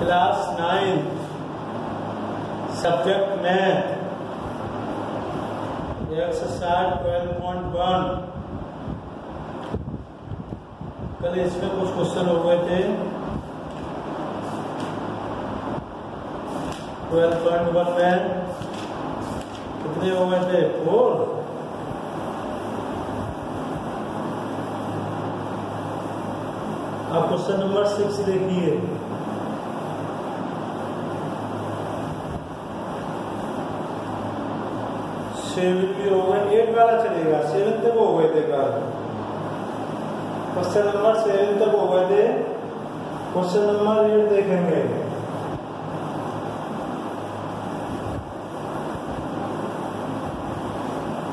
Class nine subject math exercise twelve point one कल इसमें कुछ क्वेश्चन हो गए थे। ट्वेल्व पॉइंट वन में कितने हो गए थे? फोर अब क्वेश्चन नंबर सिक्स देखिए। सेवन भी हो गए एट वाला चलेगा सेवन तक हो गए थे कल। क्वेश्चन नंबर सेवन तक हो गए थे क्वेश्चन नंबर एट देखेंगे।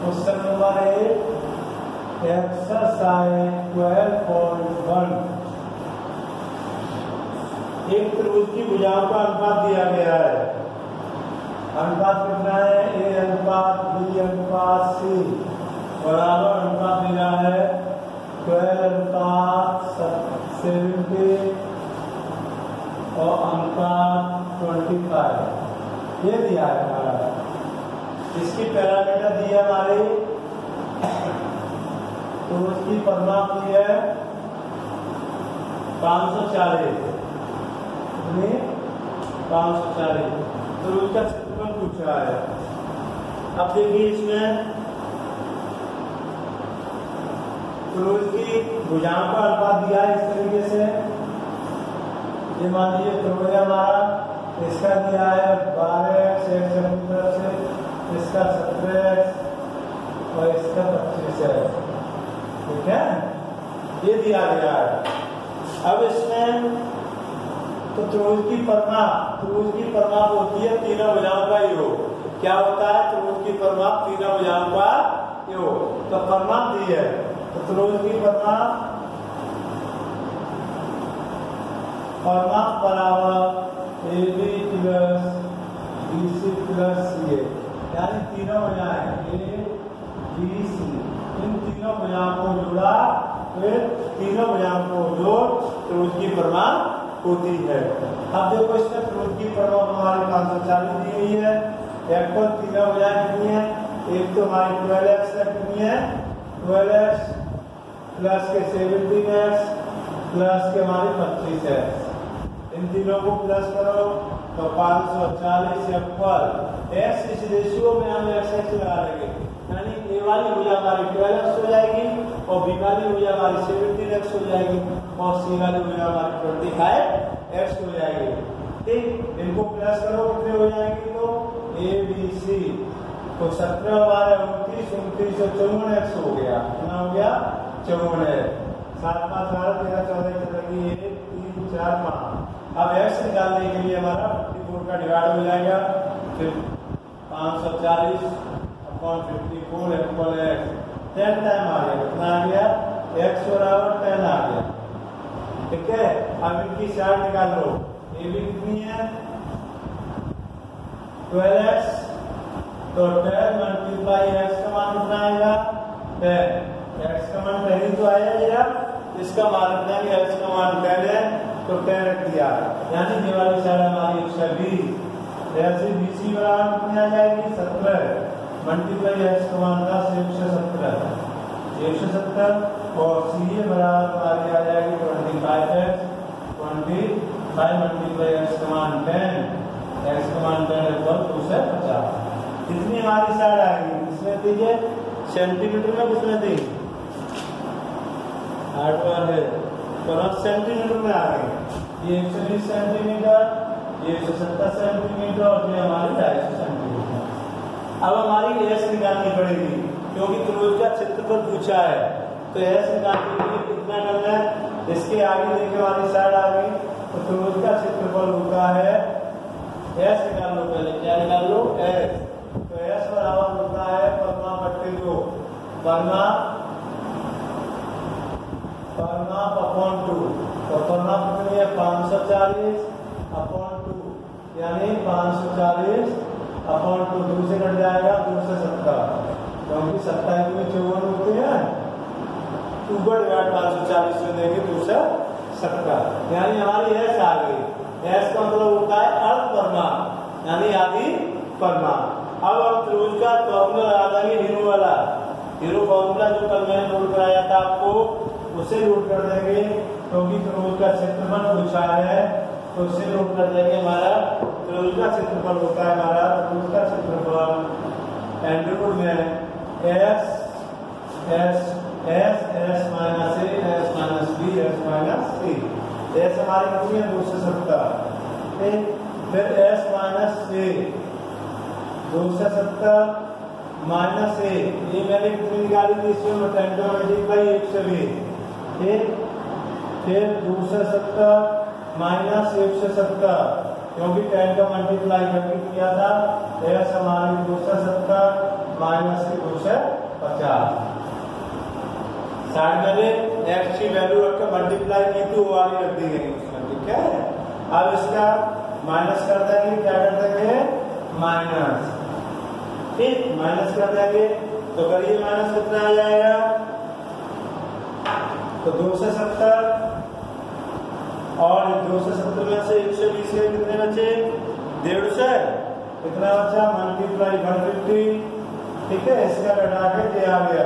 Question number eight exercise twelve point one एक त्रिभुज की भुजाओं का अनुपात दिया गया है। अनुपात कितना है, ए अनुपात बी अनुपात सी। बराबर अनुपात दिया है, ट्वेल्व अनुपात सेवेंटी, और अनुपात ट्वेंटी फाइव। ये दिया है हमारा। इसकी पैरामीटर दी है हमारी। तो उसकी परिमाप दी है पाँच सौ चालीस। पाँच सौ चालीस। तो उसका पूछ रहा है। अब देखिए इसमें क्रूज की भुजाओं का अनुपात दिया है इस तरीके से। ये मान लीजिए त्रिभुज हमारा इसका दिया है बारह एक्स एक्स अपनी से इसका सत्रह एक्स और इसका पच्चीस एक्स ठीक है? ये दिया गया है। अब इसमें तो त्रिभुज की परिमाप त्रिभुज की परिमाप होती है तीनों भुजाओं का योग। क्या होता है? त्रिभुज की परिमाप तीनों भुजाओं का योग। तो परिमाप दी है। तो त्रिभुज की परिमाप परिमाप बराबर A B plus B C plus C यानी तीनों भुजाएँ, ए, बी, सी। इन तीनों भुजाओं को जोड़ा, फिर तीनों भुजाओं को जोड़ तो उसकी परिमाप होती है। अब देखो इसमें फ्रूट की परिमाप हमारे पाँच सौ चालीस दी हुई है। एक पर तीनों भुजाएँ कितनी है? एक तो हमारी ट्वेल्व एक्स कितनी है? ट्वेल्व एक्स प्लस के सेवेंटीन एक्स प्लस के हमारे पच्चीस एक्स इन तीनों को प्लस करो तो पाँच सौ चालीस एप्पल एक्स इस रेशियो में हम एक्स एक्स लगा लेंगे यानी ए वाली हमारी ट्वेल्व एक्स हो जाएगी। और बी वाली भुजा हमारी सेवेंटीन एक्स हो जाएगी और सी वाली भुजा हमारी ट्वेंटी फाइव एक्स हो जाएगी। ठीक? इनको प्लस करो, कितने हो जाएँगे तो ए बी सी तो सत्रह, बारह, उनतीस उनतीस और चौवन एक्स हो गया। कितना हो गया? चौवन एक्स सात पाँच, बारह, तेरह, चौदह चलेगी एक, तीन, चार, पाँच। अब एक्स निकालने के लिए हमारा फिफ्टी फोर का डिवाइड हो जाएगा। फिर पाँच सौ चालीस upon fifty four equal x ten time आ गया कितना आ गया एक्स बराबर टेन आ गया ठीक है अब इनकी साइड निकाल लो ए भी कितनी है ट्वेल्व एक्स तो टेन मल्टीप्लाई एक्स का मान कितना आएगा टेन एक्स का मान पहले तो आया जरा इसका मान कितना है एक्स का मान टेन है तो टेन रख दिया यानी ये वाली साइड हमारी एक सौ बीस ऐसे बीसी बराबर कितनी आ जाएगी सत्रह मल्टीप्लाई एक्स का मान दस एक सौ सत्तर। एक सौ सत्तर और सी ए बराबर आ जाएगी twenty five x. Twenty five multiply x का मान टेन। एक्स का मान टेन इक्वल टू से पचास। कितनी हमारी साइड आएगी? किसमें दीजिए सेंटीमीटर में किसमें दी? आठ बार है। तो हम सेंटीमीटर में आ गए ये एक सौ बीस सेंटीमीटर, ये एक सौ सत्तर सेंटीमीटर और ये हमारी ढाई सौ सेंटीमीटर। अब हमारी एस निकालनी पड़ेगी, क्योंकि त्रिभुज का क्षेत्रफल पूछा है। तो एस निकालने के लिए कितना करना है? इसके आगे देखने वाली साइड आ गई। तो त्रिभुज का क्षेत्रफल होता है। एस निकाल लो पहले। क्या निकाल? लो एस तो एस बराबर होता है परमा बट्टे दो परमा परिमाप अपॉन टू तो परिमाप कितनी है? पाँच सौ चालीस। अपॉन टू यानी पाँच सौ चालीस। अपॉन टू दो से कट जाएगा दो से सत्तर क्योंकि सत्ताईस में चौवन होते हैं ऊपर डिवाइड पाँच सौ चालीस में देंगे दो से सत्तर यानी हमारी एस आ गई। एस का मतलब होता है अर्ध परमाणु, यानी आदि परमाणु। अब हम त्रिभुज का फॉर्मूला लगा देंगे, हीरो वाला। हीरो फॉर्मूला जो कल मैंने नोट कराया था आपको, उसे नोट कर देंगे। क्योंकि त्रिभुज का क्षेत्रफल पूछा है तो उसे नोट कर देंगे हमारा त्रिभुज का क्षेत्रफल होता है हमारा त्रिभुज का क्षेत्रफल एंड्रूड में S S S S minus A S minus B S minus C S हमारी कितनी है दो सौ सत्तर फिर एस माइनस ए दो सौ सत्तर माइनस ए ये मैंने कितनी निकाली थी इसमें? मल्टीप्लाई एक सौ बीस ठीक फिर दो सौ सत्तर माइनस एक सौ सत्तर क्योंकि टेन का मल्टीप्लाई करके किया था एस हमारी दो सौ सत्तर माइनस के दो सौ पचास। साइड में एक्स की वैल्यू रखकर मल्टीप्लाई की तो वाली रख दी गई ठीक है? अब इसका माइनस कर देंगे, क्या कर देंगे? माइनस ठीक माइनस कर देंगे तो करिए माइनस कितना आ जाएगा? तो दो सौ सत्तर और दो सौ सत्तर में से एक सौ बीस के कितने बचे डेढ़ सौ कितना बचा मल्टीप्लाई वन फिफ्टी ठीक है? इसका घटा के दिया गया।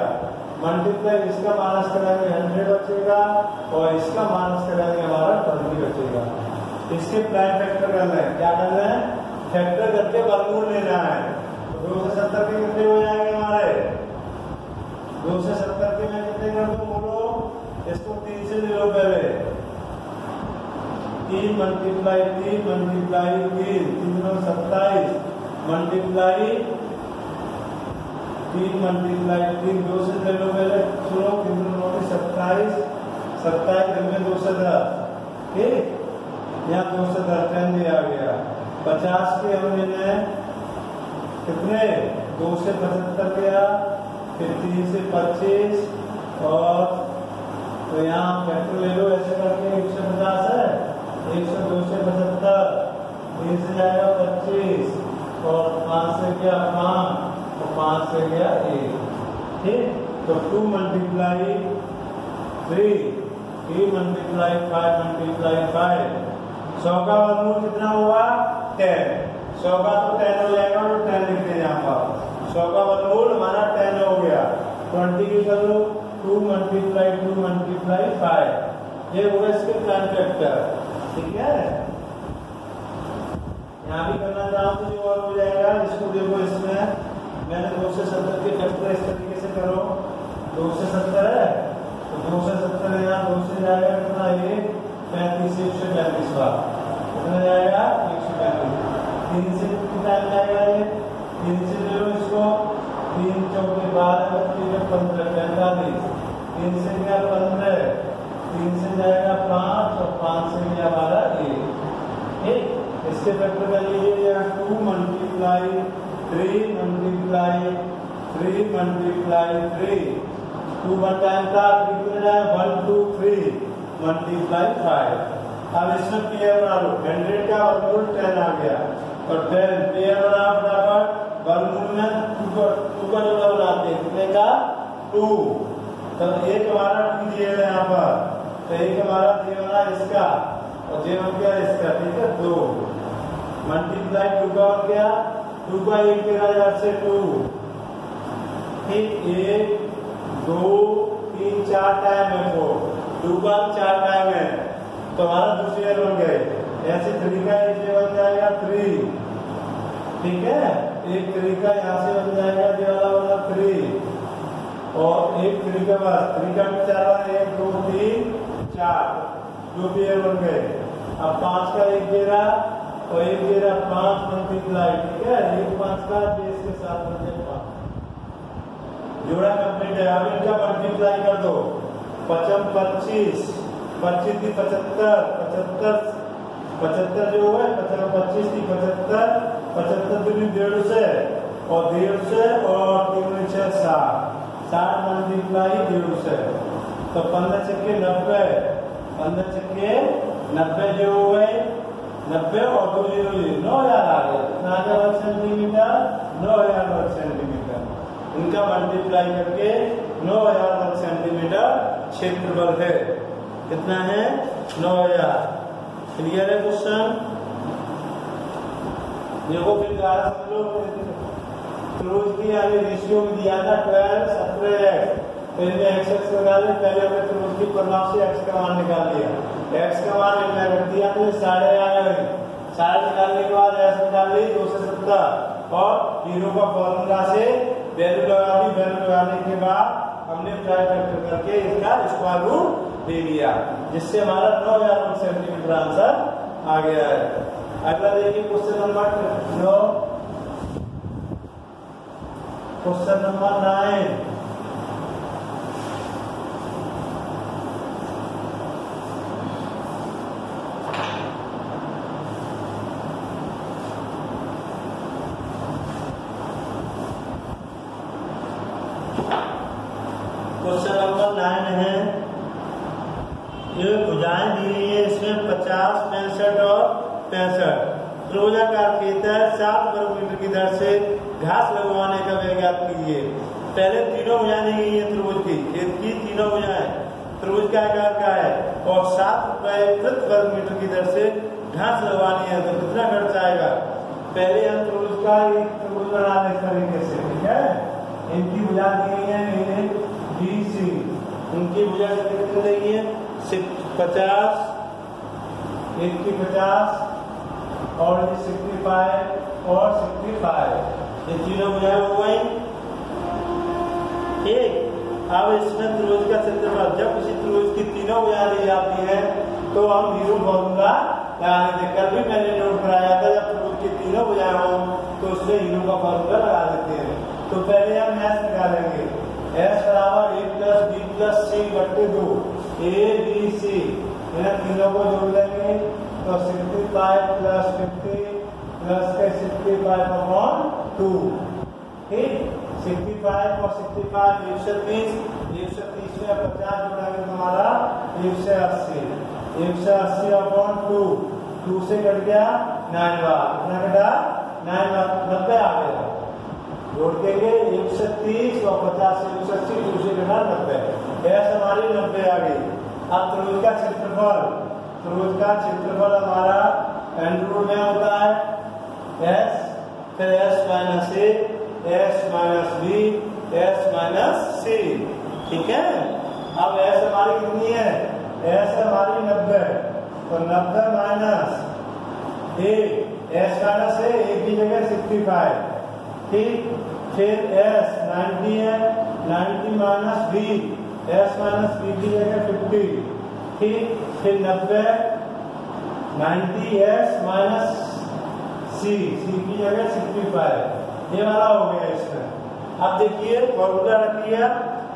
मल्टीप्लाई इसका माइनस करेंगे हंड्रेड बचेगा और इसका माइनस करेंगे हमारा ट्वेंटी बचेगा। इसके प्राइम फैक्टर करना है। क्या करना है? फैक्टर करके वर्गमूल लेना है। तो दो सौ सत्तर के कितने हो जाएँगे हमारे? दो सौ सत्तर के मैं कितने कर दूँ बोलो? इसको तीन से ले लो पहले। तीन मल्टीप्लाई तीन मल्टीप्लाई तीन तीन सत्ताईस मल्टीप्लाई तीन मल्टीप्लाई तीन दो से ले लो पहले सुनो तीन सत्ताईस सत्ताईस दिन में दो से दस ठीक यहाँ दो से दस टेन दिया गया पचास के हम लेने कितने दो से पचहत्तर गया फिर तीन से पच्चीस और तो यहाँ फैक्टर ले लो, ऐसे करके एक सौ पचास है। एक सौ दो से पचहत्तर तीन से जाएगा पच्चीस, और पाँच से क्या पाँच तो पाँच से गया एक। ठीक? तो two multiply three three multiply five multiply five. सौ का वर्गमूल कितना हुआ? टेन। सौ का तो टेन हो जाएगा तो टेन लिखते पर सौ का वर्गमूल हमारा टेन हो गया। ट्वेंटी की कर लो, two multiply two multiply five. ये होगा इसके प्राइम फैक्टर ठीक है? यहाँ भी करना चाहो तो जो और हो जाएगा इसको देखो इसमें। मैंने दो से सत्तर के फैक्टर इस तरीके से करो। दो से सत्तर है? तो दो से सत्तर यहाँ, दो से जाएगा कितना एक पैंतीस, एक सौ पैंतीस बार। कितना जाएगा? एक सौ पैंतीस। तीन से कितना जाएगा ये? तीन से ले लो इसको। तीन चौके बारह, बत्तीस, पंद्रह, पैंतालीस। तीन से गया पंद्रह। तीन से जाएगा पाँच और पाँच से गया बारह एक इसके फैक्टर का लीजिए two multiply three multiply three multiply three two one time का है one two three multiply five अब इसमें पेयर बना लो हंड्रेड का वर्गमूल टेन आ गया और टेन पेयर बना फटाफट वर्गमूल में टू का टू का जोड़ा बनाते हैं कितने का टू तो एक हमारा टू दिए यहाँ पर तो एक हमारा दिया बना इसका? और जे बन गया इसका? ठीक है? दो। मल्टीप्लाई टू का बन गया टू का एक तेरह हज़ार से टू ठीक एक, दो, तीन, चार टाइम है फोर टू का चार टाइम है। तो हमारा दूसरे बन गए। ऐसे थ्री का एक बन जाएगा थ्री ठीक है? एक थ्री का यहाँ से बन जाएगा, ये वाला वाला थ्री और एक थ्री का बस। थ्री का चार एक, दो, तीन। चार दो पेयर बन गए अब पाँच का एक तेरह और एक तेरह पाँच मल्टीप्लाई ठीक है? एक पाँच का बेस के साथ बन पाँच। जोड़ा कंप्लीट है। अब इनका मल्टीप्लाई कर दो। पचम पच्चीस पच्चीस की पचहत्तर पचहत्तर पचहत्तर जो है, पचहत्तर, पच्चीस की पचहत्तर पचहत्तर दूनी डेढ़ से, और डेढ़ से, और तीन छह साठ। साठ मल्टीप्लाई डेढ़ से। तो पंद्रह छक्के नब्बे। पंद्रह छक्के नब्बे जो हो गए, नब्बे और दो ज़ीरो ज़ीरो नौ हज़ार आ गया कितना आ गया वर्ग सेंटीमीटर, नौ हज़ार वर्ग सेंटीमीटर। इनका मल्टीप्लाई करके नौ हज़ार वर्ग सेंटीमीटर क्षेत्रफल है। कितना है? नौ हज़ार। क्लियर है क्वेश्चन देखो फिर समझ लो क्रूज की यानी रेशियो में दिया था ट्वेल्व सत्रह एक्स मैं एक्स एक्स लिया पहले हमने क्रूज की प्रभाव से एक्स का मान निकाल लिया। एक्स का मान हमने रख दिया तो साढ़े आया साढ़े निकालने के बाद एक्स निकाल ली, दो सौ सत्तर। और ज़ीरो का फॉर्मूला से वैल्यू लगा दी वैल्यू लगाने के बाद हमने ट्राई फैक्टर करके इसका स्क्वायर रूट ले लिया जिससे हमारा नौ हज़ार सेंटीमीटर आंसर आ गया है। अगला देखिए क्वेश्चन नंबर नौ। Question number nine question number nine है ये भुजाएँ दी गई है इसमें पचास पैंसठ और पैंसठ त्रिभुजाकार खेत है सात वर्ग मीटर की दर से घास लगवाने का ज्ञात कीजिए पहले तीनों भुजाएँ गई है त्रिभुज की खेत की तीनों भुजाएँ त्रिभुज का आकार का है? और सात रुपए प्रति वर्ग मीटर की दर से घास लगवानी है तो कितना खर्च आएगा? पहले हम त्रिभुज का एक त्रिभुज बना लें इस तरीके से, ठीक है? इनकी भुजा दी गई है। ए बी सी उनकी भुजा कितनी दी है? पचास। एक की पचास। और सिक्सटी फाइव। और सिक्सटी फाइव ये तीनों बुझाए हो गई ठीक अब इसमें त्रिभुज का क्षेत्रफल, जब किसी त्रिभुज की तीनों बुझा दी जाती है तो हम ज़ीरो फॉर्मूला लगा देते कल भी मैंने नोट कराया था, जब त्रिभुज की तीनों बुझाए हो तो उसमें हीरो का फॉर्मूला लगा देते हैं। तो पहले हम एस निकालेंगे। एस बराबर A plus B plus C बट्टे दो। ए बी सी तीनों को जोड़ लेंगे। तो sixty five plus fifty plus के सिक्सटी फाइव अपॉन टू ठीक सिक्सटी फाइव और सिक्सटी फाइव एक सौ तीस एक सौ तीस में पचास जोड़ेंगे तुम्हारा एक सौ अस्सी। एक सौ अस्सी अपॉन टू टू से कट गया नाइन बार कितना कटा? नाइन नब्बे आ गया। जोड़ देंगे एक सौ तीस और पचास एक सौ अस्सी टू से कटा नब्बे। गैस हमारी नब्बे आ गई। अब त्रिभुज का क्षेत्रफल। त्रिभुज का क्षेत्रफल हमारा एंड्रूड में होता है। एस फिर S minus A S minus B S minus C ठीक है? अब एस हमारी कितनी है? एस हमारी नब्बे। तो नब्बे minus A S minus A एक की जगह सिक्सटी फाइव ठीक? फिर एस नाइन्टी है ninety minus B S minus B की जगह फिफ्टी ठीक? फिर नब्बे ninety S minus C C की जगह फाइव ये वाला हो गया इसमें। अब देखिए फॉर्मूला रख लिया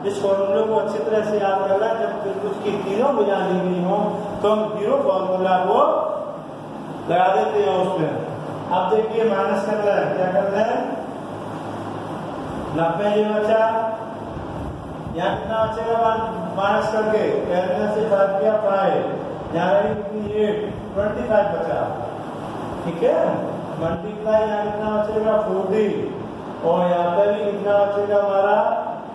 इस फॉर्मूले को अच्छी तरह से याद करना। जब त्रिभुज की तीनों बुझा दी गई हो तो हम ज़ीरो फॉर्मूला को लगा देते हैं उसमें। अब देखिए माइनस कर रहे हैं। क्या कर रहे हैं? नब्बे ये बचा। यहाँ कितना बचेगा? माइनस करके। पहले से फाइव किया फाइव यहाँ एट ट्वेंटी फाइव बचा। ठीक है? मल्टीप्लाई यहाँ कितना बचेगा फोर्टी और यहाँ पे भी कितना बचेगा हमारा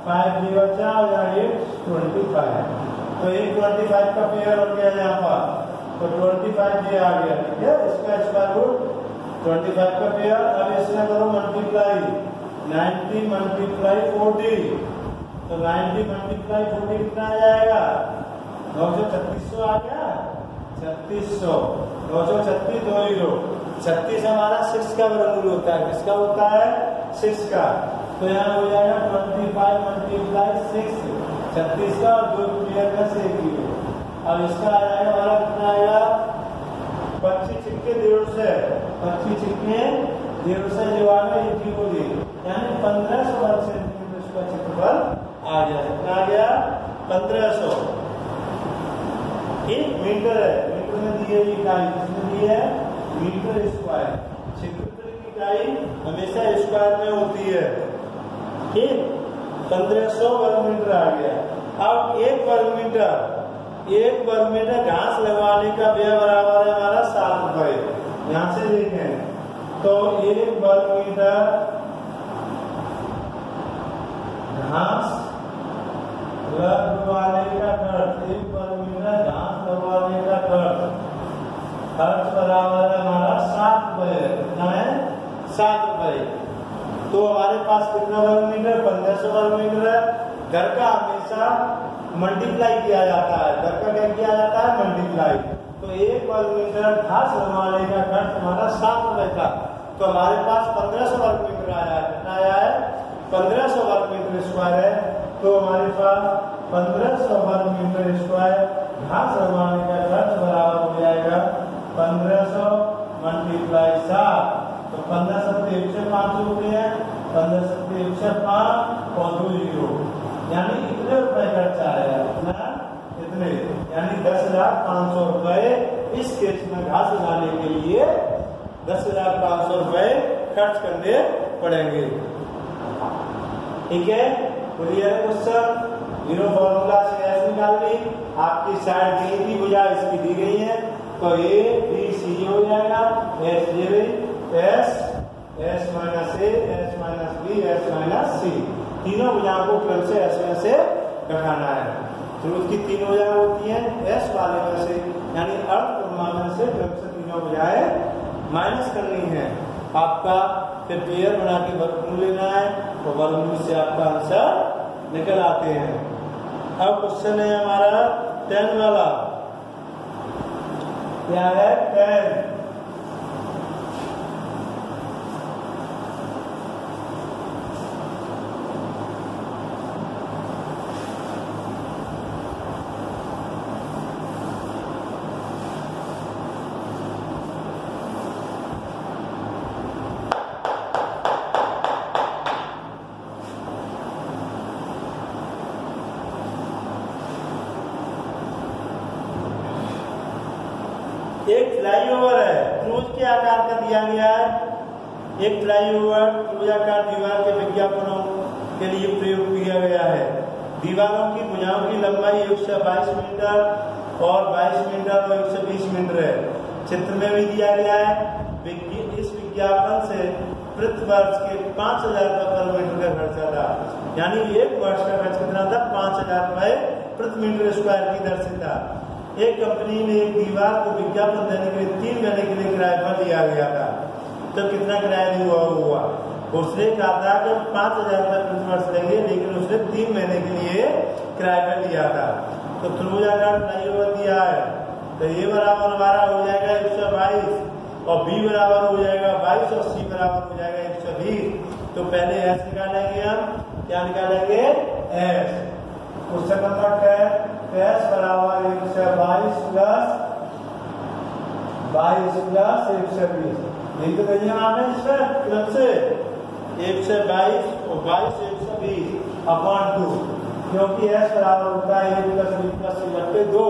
फाइव भी बचा और यहाँ एट ट्वेंटी फाइव तो एक ट्वेंटी फाइव का पेयर बन गया यहाँ पर तो ट्वेंटी फाइव ये आ गया ठीक है इसका स्क्वायर रूट ट्वेंटी फाइव का पेयर अब इसमें करो मल्टीप्लाई नाइनटी मल्टीप्लाई फोर्टी तो नाइनटी मल्टीप्लाई फोर्टी कितना आ जाएगा नौ सौ छत्तीस सौ आ गया छत्तीस सौ नौ सौ छत्तीस दो ज़ीरो छत्तीस हमारा सिक्स का वर्गमूल होता है। किसका होता है? सिक्स का। तो यहाँ हो जाएगा ट्वेंटी फाइव मल्टीप्लाई सिक्स छत्तीस का और दो क्लियर का से अब इसका आ जाएगा, हमारा कितना आएगा? पच्चीस छिक्के डेढ़ से पच्चीस छिक्के डेढ़ से जो आ गया ये ज़ीरो दे। यानी पंद्रह सौ वर्ग सेंटीमीटर इसका क्षेत्रफल आ गया। कितना आ गया? पंद्रह सौ। एक मीटर है। मीटर में दी है इकाई। किसमें दी है? मीटर स्क्वायर क्षेत्रफल की इकाई हमेशा स्क्वायर में होती है। ठीक? पंद्रह सौ वर्ग मीटर आ गया। अब एक वर्ग मीटर, एक वर्ग मीटर घास लगवाने का व्यय बराबर है हमारा सात रुपए यहाँ से देखें तो एक वर्ग मीटर घास लगवाने का खर्च, एक वर्ग मीटर घास लगवाने का खर्च। खर्च बराबर है हमारा सात रुपये कितना है सात रुपए तो हमारे पास कितना वर्ग मीटर पंद्रह सौ वर्ग मीटर है। घर का हमेशा मल्टीप्लाई किया जाता है। घर का क्या किया जाता है? मल्टीप्लाई तो एक वर्ग मीटर घास हमारे का खर्च हमारा सात रुपए था तो हमारे पास पंद्रह सौ वर्ग मीटर आया है। कितना आया है? पंद्रह सौ वर्ग मीटर स्क्वायर है। तो हमारे पास पंद्रह सौ वर्ग मीटर स्क्वायर घास हमारे का खर्च बराबर हो जाएगा पंद्रह सौ मल्टीप्लाई सात तो पंद्रह सत्तर एक सौ पाँच सौ रुपये है, पंद्रह सत्तर एक सौ और दो ज़ीरो। यानी इतने रुपए खर्चा आया कितना इतने। यानी दस हज़ार पाँच सौ रुपए इस केस में घास उगाने के लिए दस हज़ार पाँच सौ रुपए खर्च करने पड़ेंगे। ठीक है? बोलिए क्वेश्चन ज़ीरो फॉर्मूला से एस निकाल ली। आपकी साइड दी थी भुजा इसकी दी गई है। तो ए बी सी हो जाएगा S J S S minus A S minus B S minus C तीनों भुजाओं को क्रम से एस में से घटाना है। तो उसकी तीन भुजाएँ होती हैं एस वाले में से, यानी अर्थ प्रमाण से क्रम से तीनों भुजाएँ माइनस करनी है। आपका फिर पेयर बना के वर्गमूल लेना है तो वर्गमूल से आपका आंसर निकल आते हैं। अब क्वेश्चन है हमारा टेन वाला। क्या है टेन एक फ्लाईओवर है क्रूज के आकार का दिया गया है एक फ्लाईओवर क्रूजाकार दीवार के विज्ञापनों के लिए प्रयोग किया गया है। दीवारों की भुजाओं की लंबाई एक सौ बाईस मीटर और बाईस मीटर और एक सौ बीस मीटर है। चित्र में भी दिया गया है इस विज्ञापन से प्रति वर्ष के पाँच हज़ार रुपये पर मीटर का खर्चा था यानी एक वर्ष का खर्च कितना था? पाँच हज़ार रुपये प्रति मीटर स्क्वायर की दर से था। एक कंपनी ने एक दीवार को विज्ञापन देने के लिए तीन महीने के लिए किराए पर लिया गया था। तो कितना किराया हुआ हुआ। उसने कहा था कि पाँच हज़ार रुपये प्रति वर्ष लेंगे, लेकिन उसने तीन महीने के लिए किराए पर लिया था। तो त्रिभुजाकार फ्लाईओवर दिया है। तो ये बराबर हमारा हो जाएगा एक सौ बाईस, और बी बराबर हो जाएगा बाईस, और सी बराबर हो जाएगा एक सौ बीस। तो पहले एस निकालेंगे हम। क्या निकालेंगे? S question number ten S बराबर एक सौ बाईस प्लस बाईस प्लस एक सौ बीस। लिख दीजिए आपने इसमें क्रम से, एक सौ बाईस और बाईस एक सौ बीस अपॉन टू क्योंकि एस बराबर होता है एक प्लस बी प्लस सी बट्टे दो।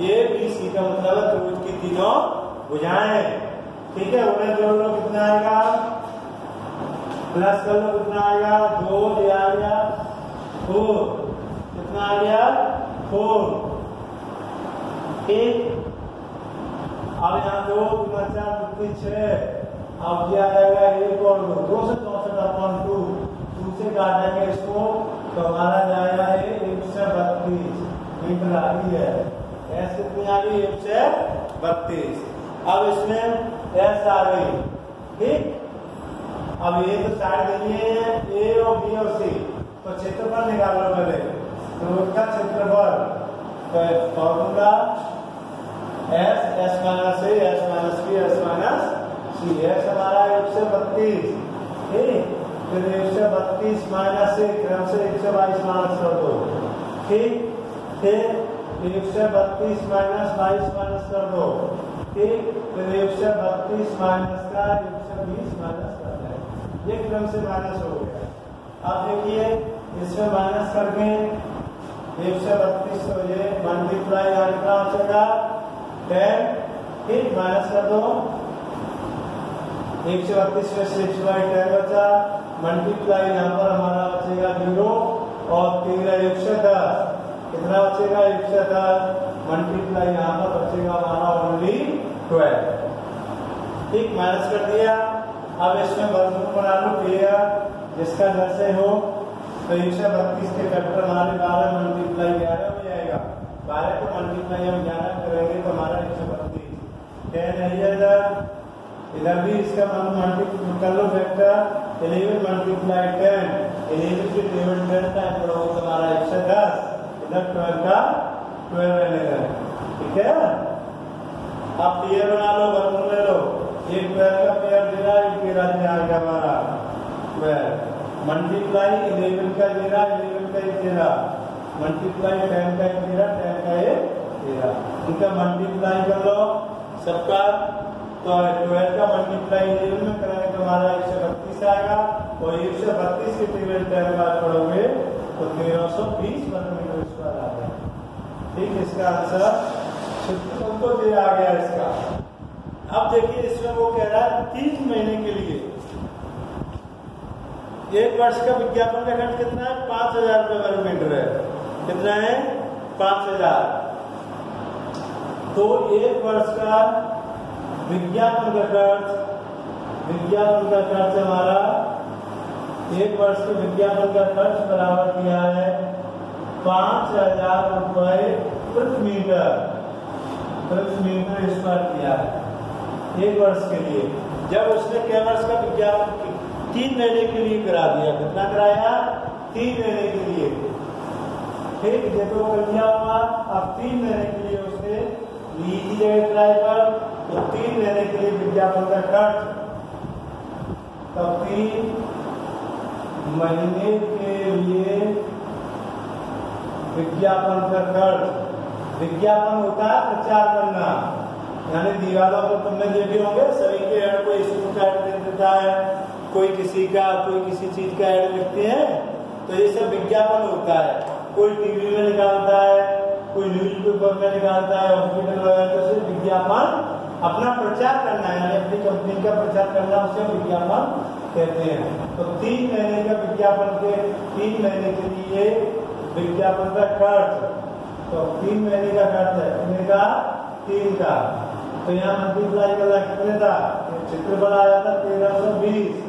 ए बी सी का मतलब त्रिभुज की तीनों भुजाएँ। ठीक है, उन्हें जोड़ लो, कितना आएगा? प्लस कर लो, कितना आएगा? दो, ये आ गया। फोर कितना आ गया? फोर ठीक अब यहाँ दो गुना चार दुनी छह, अब क्या आएगा एक और दो दो से चौसठ अपॉन टू टू से काटेंगे इसको तो हमारा जाएगा ये एक सौ बत्तीस। मीटर आ है। एस कितनी आ गई? एक सौ बत्तीस। अब इसमें एस आ गई। ठीक? अब ये तो साइड दिए ए और बी और सी तो क्षेत्रफल निकाल पहले। तो उसका क्षेत्रफल तो formula S S minus A S minus B S minus C S हमारा एक सौ बत्तीस। ठीक? फिर एक सौ बत्तीस माइनस एक क्रम से एक सौ बाईस माइनस कर दो। ठीक? फिर एक सौ बत्तीस माइनस बाईस माइनस कर दो। ठीक? फिर एक सौ बत्तीस माइनस का एक सौ बीस माइनस कर दो। ये क्रम से माइनस हो गया। अब देखिए इसमें माइनस करके एक सौ बत्तीस तो ये मल्टीप्लाई यहाँ कितना हो जाएगा। टेन ठीक माइनस कर दो एक सौ बत्तीस में सिक्स बाई टेन बचा। मल्टीप्लाई यहाँ पर हमारा बचेगा ज़ीरो और तेरह एक सौ दस। कितना बचेगा? एक सौ दस। मल्टीप्लाई यहाँ पर बचेगा हमारा ओनली ट्वेल्व ठीक माइनस कर दिया। अब इसमें वर्गमूल बना लो पेयर जिसका जैसे हो तो एक सौ बत्तीस के फैक्टर हमारे बारह मल्टीप्लाई ग्यारह बारह को मल्टीप्लाई हम ग्यारह करेंगे तो हमारा एक सौ बत्तीस। टेन है इधर इधर भी इसका मल्टीप्लाई कर लो factor eleven multiply ten eleven के टेबल टेन का पढ़ो तुम्हारा एक सौ दस, इधर ट्वेल्व का ट्वेल्व रहेगा ठीक है? आप पेयर बना लो वर्गमूल ले लो। एक ट्वेल्व का पेयर दे रहा है एक तेरह में आ गया हमारा। ट्वेल्व मल्टीप्लाई इलेवन का दे रहा इलेवन का एक तेरह मल्टीप्लाई टेन का तेरह टेन का एक तेरह। इनका मल्टीप्लाई कर लो, सबका तो ट्वेल्व का मल्टीप्लाई इलेवन में करेंगे तो हमारा एक सौ बत्तीस आएगा, और एक सौ बत्तीस के टेबल टेन बार पढ़ोगे तो तेरह सौ बीस वर्ग मीटर स्क्वायर आ गया ठीक इसका आंसर उनको दे आ गया इसका। अब देखिए इसमें वो कह रहा है तीन महीने के लिए। एक वर्ष का विज्ञापन का खर्च कितना है? पाँच हज़ार रुपये वर्ग मीटर है। कितना है? पाँच हज़ार। तो एक वर्ष का विज्ञापन का खर्च, विज्ञापन का खर्च हमारा एक वर्ष के विज्ञापन का खर्च बराबर किया है पाँच हज़ार रुपए प्रति मीटर। प्रति मीटर स्क्वायर किया है। एक वर्ष के लिए। जब उसने कै वर्ष का विज्ञापन तीन महीने के लिए करा दिया। कितना कराया? तीन महीने के लिए। ठीक देखो कर दिया हुआ। अब तीन महीने के लिए उसने ली थी जगह किराए पर तो तीन महीने के लिए विज्ञापन का खर्च। तो तीन महीने के लिए विज्ञापन का खर्च। विज्ञापन होता है प्रचार करना। यानी दीवारों पर तुमने देखे होंगे, सभी के एड को स्कूल का देता है। कोई किसी का, कोई किसी चीज़ का एड लिखते हैं तो ये सब विज्ञापन होता है। कोई टीवी में निकालता है, कोई न्यूज़ पेपर में निकालता है हॉस्पिटल वगैरह तो सिर्फ़ विज्ञापन अपना प्रचार करना है, यानी अपनी कंपनी का प्रचार करना, उसे विज्ञापन कहते हैं। तो तीन महीने का विज्ञापन के, तीन महीने के लिए विज्ञापन का खर्च। तो तीन महीने का खर्च है, कितने का? तीन का। तो यहाँ करना कितने था चित्र बनाया था, तेरह सौ बीस।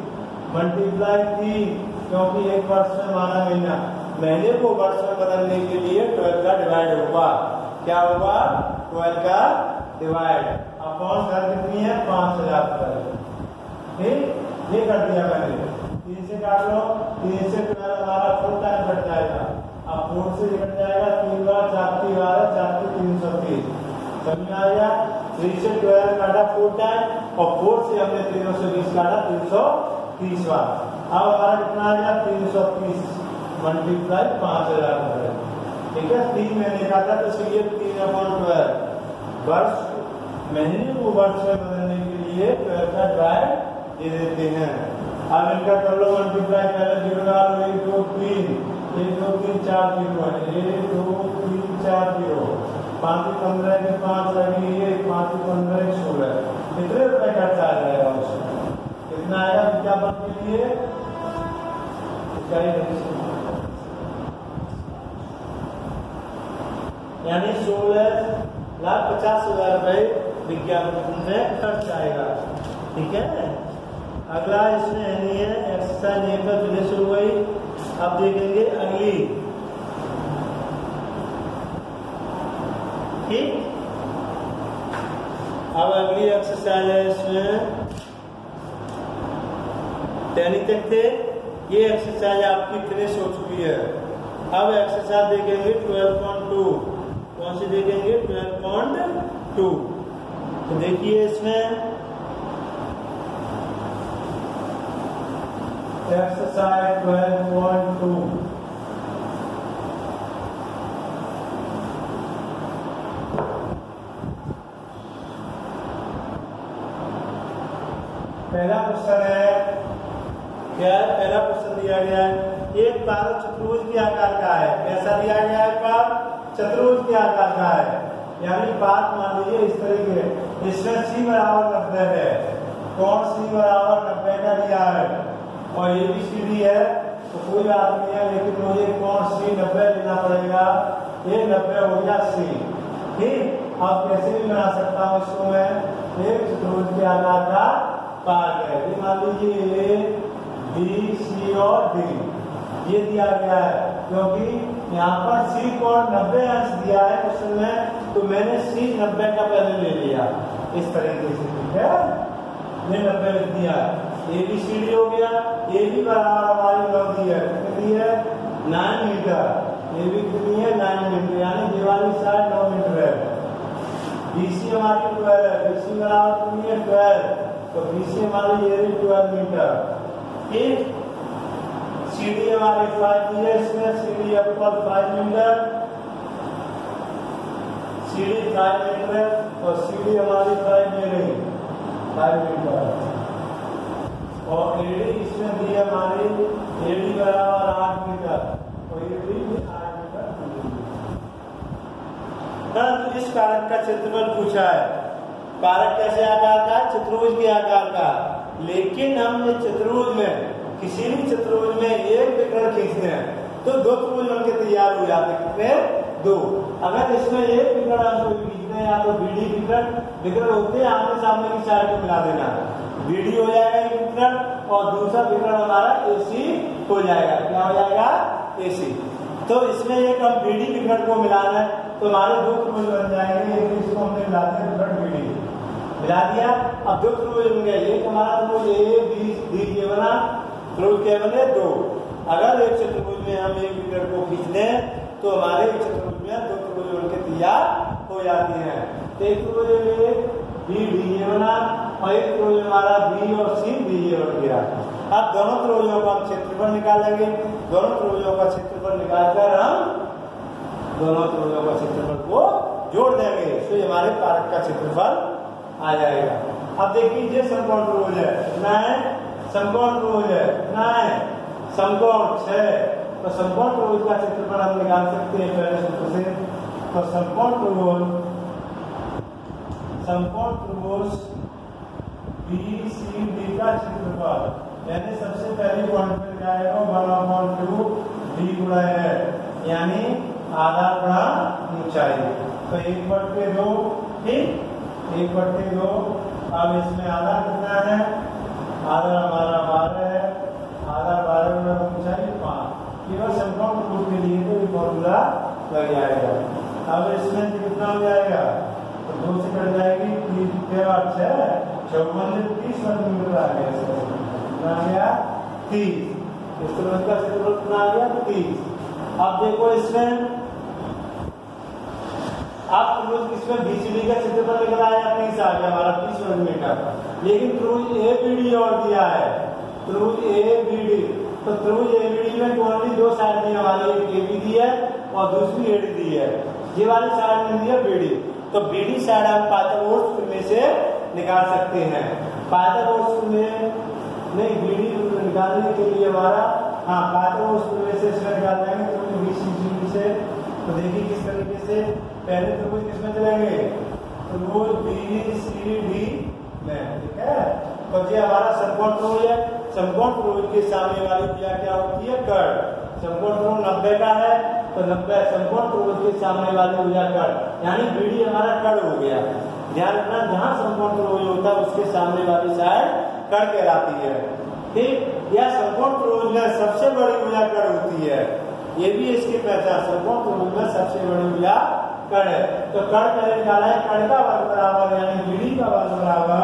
मल्टीप्लाई तीन क्योंकि एक वर्ष में माना महीना महीने को वर्ष में बदलने के लिए ट्वेल्व का डिवाइड होगा क्या होगा ट्वेल्व का डिवाइड अब कौन कर कितनी है पाँच हज़ार ठीक? ये कर दिया मैंने। तीन से काट लो। तीन से ट्वेल्व हमारा फुल टाइम कट जाएगा। अब फोर से कट जाएगा। तीन बार चार तीन बारह चार तीन सौ तीस समझ में आएगा थ्री से ट्वेल्व काटा फोर टाइम और फोर से हमने तीन सौ बीस काटा तीन सौ तीस बार। अब हमारा कितना आ गया? तीन सौ तीस। मल्टीप्लाई पाँच हज़ार ठीक है? तीन महीने का था तो सीधे तीन अपॉन ट्वेल्व वर्ष, महीने को वर्ष में बदलने के लिए ट्वेल्व का ड्राई दे देते हैं। अब इनका कर लो मल्टीप्लाई पहले ज़ीरो डालो एक, दो, तीन। एक, दो, तीन, चार, ज़ीरो एक, दो, तीन, चार, ज़ीरो। पाँच, पंद्रह पाँच एक, पाँच, पंद्रह सोलह। कितने रुपए खर्चा आ जाएगा कितना आया विज्ञापन के लिए यानी सोलह लाख पचास हज़ार रुपए विज्ञापन में खर्च आएगा। ठीक है? अगला इसमें एक्सरसाइज एक फिनिश अब देखेंगे अगली। ठीक? अब अगली एक्सरसाइज है इसमें। तक थे, ये एक्सरसाइज आपकी फिनिश हो चुकी है। अब एक्सरसाइज देखेंगे 12.2 कौन सी देखेंगे? 12.2 तो देखिए इसमें। एक्सरसाइज 12.2 पहला क्वेश्चन है क्या है पहला क्वेश्चन दिया गया है। एक पारक चतुर्भुज के आकार का है। कैसा दिया गया है? पार चतुर्भुज के आकार का है। यानी बात मान लीजिए इस तरीके इसमें सी बराबर नब्बे है। कौन सी बराबर नब्बे का दिया है। और ये भी सी डी है। तो कोई बात नहीं है, लेकिन मुझे कौन सी नब्बे लेना पड़ेगा। ये नब्बे हो गया सी। ठीक? अब कैसे भी बना सकता हूँ इसको मैं। एक चतुर्भुज के आकार का पार्क है। मान लीजिए बी सी और डी ये दिया गया है, क्योंकि यहाँ पर सी को नब्बे अंश दिया है क्वेश्चन में तो मैंने सी नब्बे का पहले ले लिया। इस तरीके से, ठीक है? ये नब्बे लिख दिया ए बी सी डी हो गया ए बी बराबर हमारी लंबी है। कितनी है? Nine metre. ए बी कितनी है? Nine metre. यानी दिवाली साइड नौ मीटर है। बीसी हमारी ट्वेल्व है। बीसी बराबर कितनी है? ट्वेल्व तो बीसी हमारी ये भी ट्वेल्व मीटर। सीढ़ी हमारी फाइव दी है इसमें सीढ़ी अपर five metre CD five metre और सीढ़ी हमारी फाइव में नहीं फाइव मीटर और एडी इसमें दी है हमारी। एडी बराबर आठ मीटर। और एडी भी मीटर परंतु इस कारक का क्षेत्रफल पूछा है। कारक कैसे आकार का चतुर्भुज के आकार का लेकिन हम इस चतुर्भुज में, किसी भी चतुर्भुज में एक विकर्ण खींचते हैं तो दो त्रिभुज बनके तैयार हो जाते कितने दो। अगर इसमें एक विकर्ण हमको खींचना है, या तो बीडी विकर्ण विकर्ण होते हैं आमने सामने की साइड को मिला देना। बीडी हो जाएगा एक विकर्ण, और दूसरा विकर्ण हमारा एसी हो जाएगा। क्या हो जाएगा? एसी। तो इसमें एक हम बीडी विकर्ण को मिलाना है तो हमारे दो त्रिभुज बन जाएँगे, एक इसको हमने मिलाते हैं विकर्ण बीडी। मिला दिया अब दो त्रिभुज बन गए एक हमारा त्रिभुज ए, बी डी ये बना त्रिभुज क्या बने दो। अगर एक चतुर्भुज में हम एक विकर्ण को खींच दें तो हमारे एक चतुर्भुज में दो त्रिभुज बनके तैयार हो जाती हैं। तो एक त्रिभुज में बी, डी ए बना, और एक त्रिभुज हमारा बी और सी, डी ए बन गया। अब दोनों त्रिभुजों का हम क्षेत्रफल निकालेंगे। दोनों त्रिभुजों का क्षेत्रफल निकालकर हम दोनों त्रिभुजों का क्षेत्रफल को जोड़ देंगे। तो हमारे कारक का क्षेत्रफल आ जाएगा। अब देखिए, ये त्रिभुज है। कितना है। छह। तो त्रिभुज का हम निकाल सकते हैं पहले सूत्र से। तो समकोण त्रिभुज समकोण त्रिभुज बी सी डी का क्षेत्रफल यानी सबसे पहले पॉइंट पे जाएगा वन अपॉन टू डी गुणा है। यानी आधा गुणा ऊंचाई। तो एक बट्टे दो, ठीक? एक बट्टे दो अब इसमें आधा कितना है? आधा हमारा बारह है। आधा बारह गुणा ऊंचाई पाँच। केवल संक्रमण रूप के लिए तो फॉर्मूला लग जाएगा। अब इसमें कितना हो जाएगा? तो दो से कट जाएगी। तीन तेरह छह चौवन से तीस सेंटीमीटर आ गया कितना गया? तीस। इस तरह का क्षेत्रफल कितना आ गया? तीस। अब देखो इसमें आप त्रिभुज इसमें बीसीडी का क्षेत्रफल निकल आया तीस आ गया, हमारा तीस वर्ग मीटर लेकिन त्रिभुज ए, बी, डी और दिया है। त्रिभुज ए, बी, डी। तो त्रिभुज एबीडी में ओनली दो साइड दी हमारी एक एबी दी है और दूसरी एडी दी है। ये वाली साइड में दी है बीडी तो बीडी साइड हम पाइथागोरस में से निकाल सकते हैं। पाइथागोरस में नहीं बीडी निकालने के लिए हमारा हाँ पाइथागोरस में से इसमें निकाल देंगे तो बीसी से तो देखिए किस तरीके से पहले त्रिभुज किसमें चलेंगे त्रिभुज बी सी डी में ठीक है? तो ये हमारा समकोण त्रिभुज है। समकोण त्रिभुज के सामने वाली भुजा क्या होती है? कर्ण समकोण त्रिभुज नब्बे का है तो नब्बे समकोण त्रिभुज के सामने वाली भुजा कर्ण यानी बीडी हमारा कर्ण हो गया। ध्यान रखना, जहाँ समकोण त्रिभुज होता है, उसके सामने वाली साइड कर्ण कहलाती है। ठीक? यह समकोण त्रिभुज में सबसे बड़ी भुजा कर्ण होती है। ये भी इसकी पहचान समकोण त्रिभुज में सबसे बड़ी भुजा कर्ण है। तो कर्ण पहले निकाला है कर्ण का वर्ग बराबर, यानी बीडी का वर्ग बराबर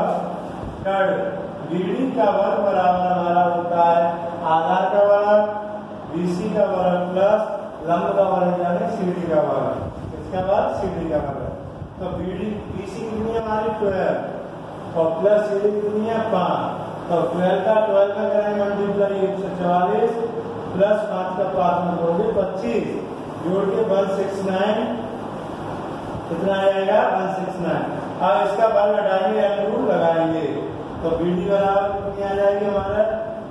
कर्ण बीडी का वर्ग बराबर हमारा होता है आधार का वर्ग, बीसी का वर्ग प्लस लंब का वर्ग, यानी सीडी का वर्ग। इसका वर्ग? सीडी का वर्ग। तो बीडी, बीसी कितनी हमारी? ट्वेल्व। और प्लस सीडी कितनी है? पाँच। तो ट्वेल्व का, ट्वेल्व में करेंगे मल्टीप्लाई एक सौ चवालीस प्लस पाँच का पाँच में जोड़े पच्चीस। जोड़ के वन सिक्स नाइन। कितना आएगा वन सिक्स नाइन। अब इसका वर्ग हटाएँगे रूल लगाएँगे। तो बी डी बराबर कितनी आ जाएगी हमारा।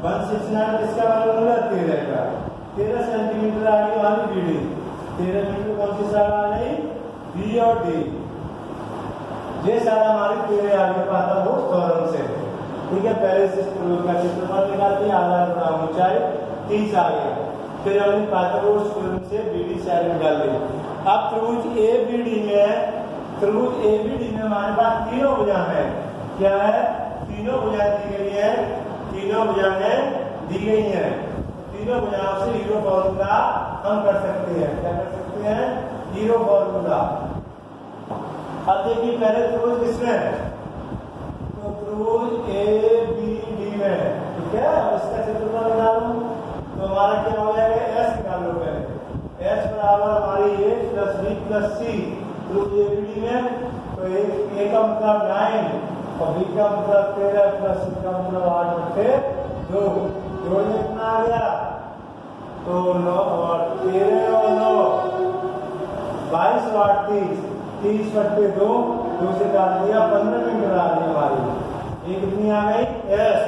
वन सिक्स नाइन किसका वर्ग होगा तेरह का। तेरह सेंटीमीटर आ गई हमारी बी डी तेरह मीटर कौन सी सारा आ गई? बी और डी। ये सारा हमारी तेरह आगे पाता वो त्वरण से। ठीक है, पहले से प्रयोग का क्षेत्रफल निकाल दिया आधार ऊंचाई। तीस आ गया फिर हमने पात्रोष थ्योरम से बी डी साइड निकाल ली अब त्रिभुज ए बी डी में, त्रिभुज ए बी डी में हमारे पास तीनों भुजा है। क्या है? तीनों भुजा दी गई है। तीनों भुजाएँ दी गई है। तीनों भुजाओं से हीरो फॉर्मूला हम कर सकते हैं। क्या कर सकते हैं? हीरो फॉर्मूला अब देखिए, पहले त्रिभुज किसमें है? तो त्रिभुज ए बी डी में ठीक है? इसका बना निकालू तो हमारा क्या हो जाएगा? एस निकाल लो पहले। एस बराबर हमारी A plus B plus C तो ए बी में तो ए ए का मतलब नाइन और बी का मतलब तेरह प्लस सी का मतलब आठ बटे दो। जोड़ कितना आ गया। तो नौ और तेरह और नौ। बाईस और आठ तीस। तीस बट्टे दो दो से डाल दिया, पंद्रह मिनट डाल दिया हमारी। एक कितनी आ गई? एस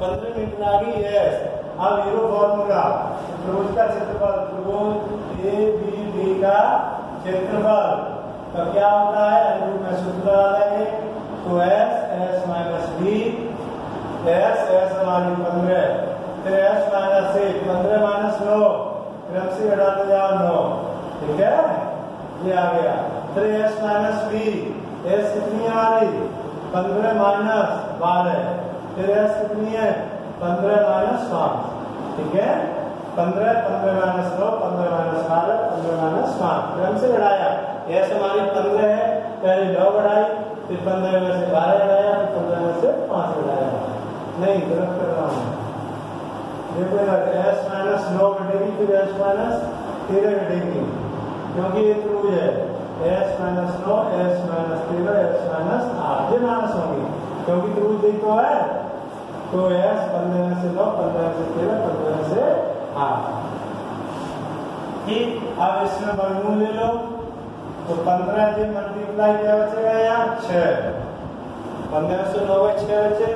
पंद्रह मिनट आ गई एस अब हीरो फॉर्मूला त्रिभुज का क्षेत्रफल, त्रिभुज ए, बी, डी का क्षेत्रफल। तो क्या होता है? अनुरूप में सूत्र डालेंगे तो S S minus B S S हमारी पंद्रह। फिर एस माइनस एक, पंद्रह माइनस नौ क्रम से घटाते जाओ नौ। ठीक है? ये आ गया। फिर एस माइनस बी एस कितनी आ रही? पंद्रह माइनस बारह। फिर एस कितनी है? पंद्रह माइनस पाँच, ठीक है? पंद्रह पंद्रह माइनस नौ, पंद्रह माइनस बारह, पंद्रह माइनस पाँच। क्रम से बढ़ाया। एस हमारी पंद्रह है, पहले नौ बढ़ाई, फिर पंद्रह में से बारह बढ़ाया, फिर पंद्रह में से पाँच बढ़ाया। नहीं, गलत कर रहा हूँ। देखो एस माइनस नौ घटेगी फिर एस माइनस तेरह घटेगी क्योंकि ये त्रिभुज है। एस माइनस नौ एस माइनस तेरह एस माइनस आठ, ये माइनस होंगी। क्योंकि त्रिभुज तो है। तो एस पंद्रह से नौ पंद्रह से तेरह, पंद्रह से आठ। अब इसमें वर्गमूल ले लो। तो पंद्रह से मल्टीप्लाई क्या बचेगा यहाँ? छह पंद्रह से नौ छह बचे।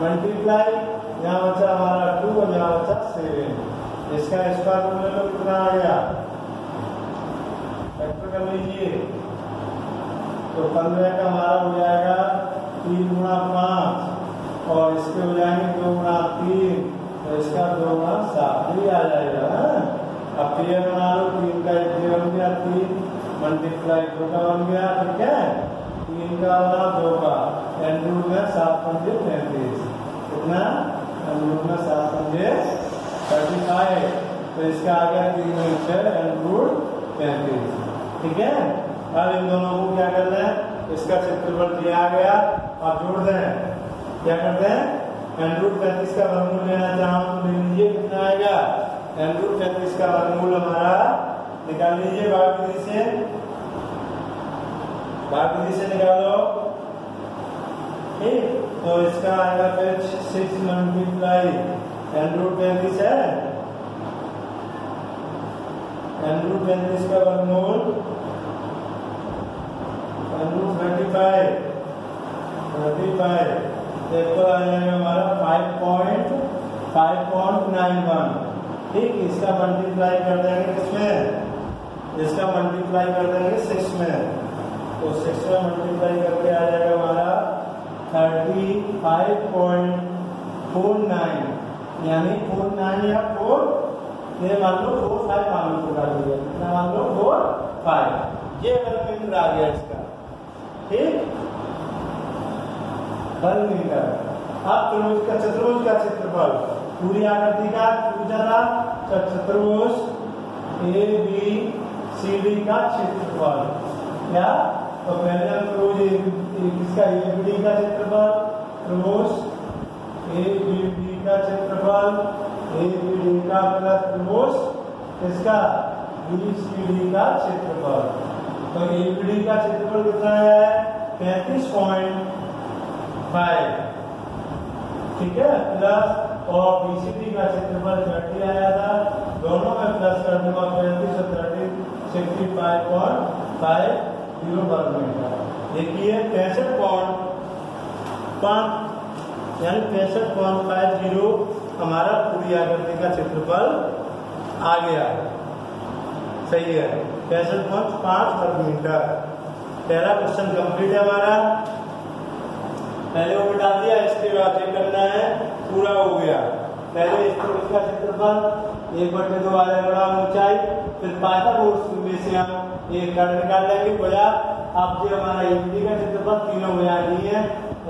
मल्टीप्लाई यहाँ बचा हमारा टू और यहाँ बचा सेवन इसका स्क्वायर रूट ले लो, कितना आ गया? फैक्टर कर लीजिए। तो पंद्रह का हमारा हो जाएगा तीन गुणा पाँच, और इसके हो जाएँगे दो गुणा तीन तो इसका दो गुणा सात, ये आ जाएगा हाँ? अब पेयर बना लो, तीन का एक बन गया, तीन मल्टीप्लाई दो का बन गया ठीक है? तीन का बना दो का एन रूट में सात पंजे तैंतीस कितना? एन रूट में सात पंजे थर्टी फाइव तो इसका आ गया तीन में एन रूट तैंतीस ठीक है? अब इन दोनों को क्या करना है? इसका क्षेत्रफल दिया गया आप जोड़ दें। क्या करते हैं एन रूट पैंतीस का वर्गमूल लेना चाहो तो ले लीजिए, कितना आएगा? एन रूट पैंतीस का वर्गमूल हमारा निकाल लीजिए भाग विधि से। भाग विधि से निकालो। ठीक तो इसका आएगा फिर सिक्स मल्टीप्लाई एन रूट पैंतीस है। एन रूट पैंतीस का वर्गमूल रूट थर्टी फाइव देखो आ जाएगा हमारा five point five point nine one ठीक, इसका मल्टीप्लाई कर देंगे किसमें? इसका मल्टीप्लाई कर देंगे सिक्स में. तो सिक्स में मल्टीप्लाई करके आ जाएगा हमारा thirty five point four nine यानी फोर नाइन या फोर ये मान लो फोर फाइव मान लो दिया। मान फोर फाइव ये वर्ग आ गया इसका। ठीक वर्ग मीटर अब त्रिभुज का चतुर्भुज का क्षेत्रफल। पूरी आकृति का था तो चतुर्भुज ए बी सी डी का क्षेत्रफल। क्या? तो पहले हम त्रिभुज किसका? ए बी डी का क्षेत्रफल। त्रिभुज ए बी डी का क्षेत्रफल। ए बी डी का प्लस त्रिभुज किसका? बी सी डी का क्षेत्रफल। तो ए बी डी का क्षेत्रफल कितना है पैंतीस पॉइंट फाइव ठीक है? प्लस और बीसीडी का क्षेत्रफल थर्टी आया था। दोनों में प्लस कर दूँगा, पैंतीस और thirty sixty five point five zero वर्ग मीटर देखिए, पैंसठ पॉइंट पाँच यानी पैंसठ पॉइंट फाइव ज़ीरो हमारा पूरी आकृति का क्षेत्रफल आ गया। सही है? पैंसठ पॉइंट पाँच वर्ग मीटर। पहला क्वेश्चन कंप्लीट है हमारा। पहले वो मिटा दिया, इसके बाद ये करना है, पूरा हो गया। पहले इस त्रिभुज का क्षेत्रफल, एक बटे दो आधा बड़ा ऊंचाई, फिर पाइथागोरस में से हम एक कर्ण निकाल लेंगे, बोला, अब जो हमारा एबीडी का क्षेत्रफल तीनों भुजा दी है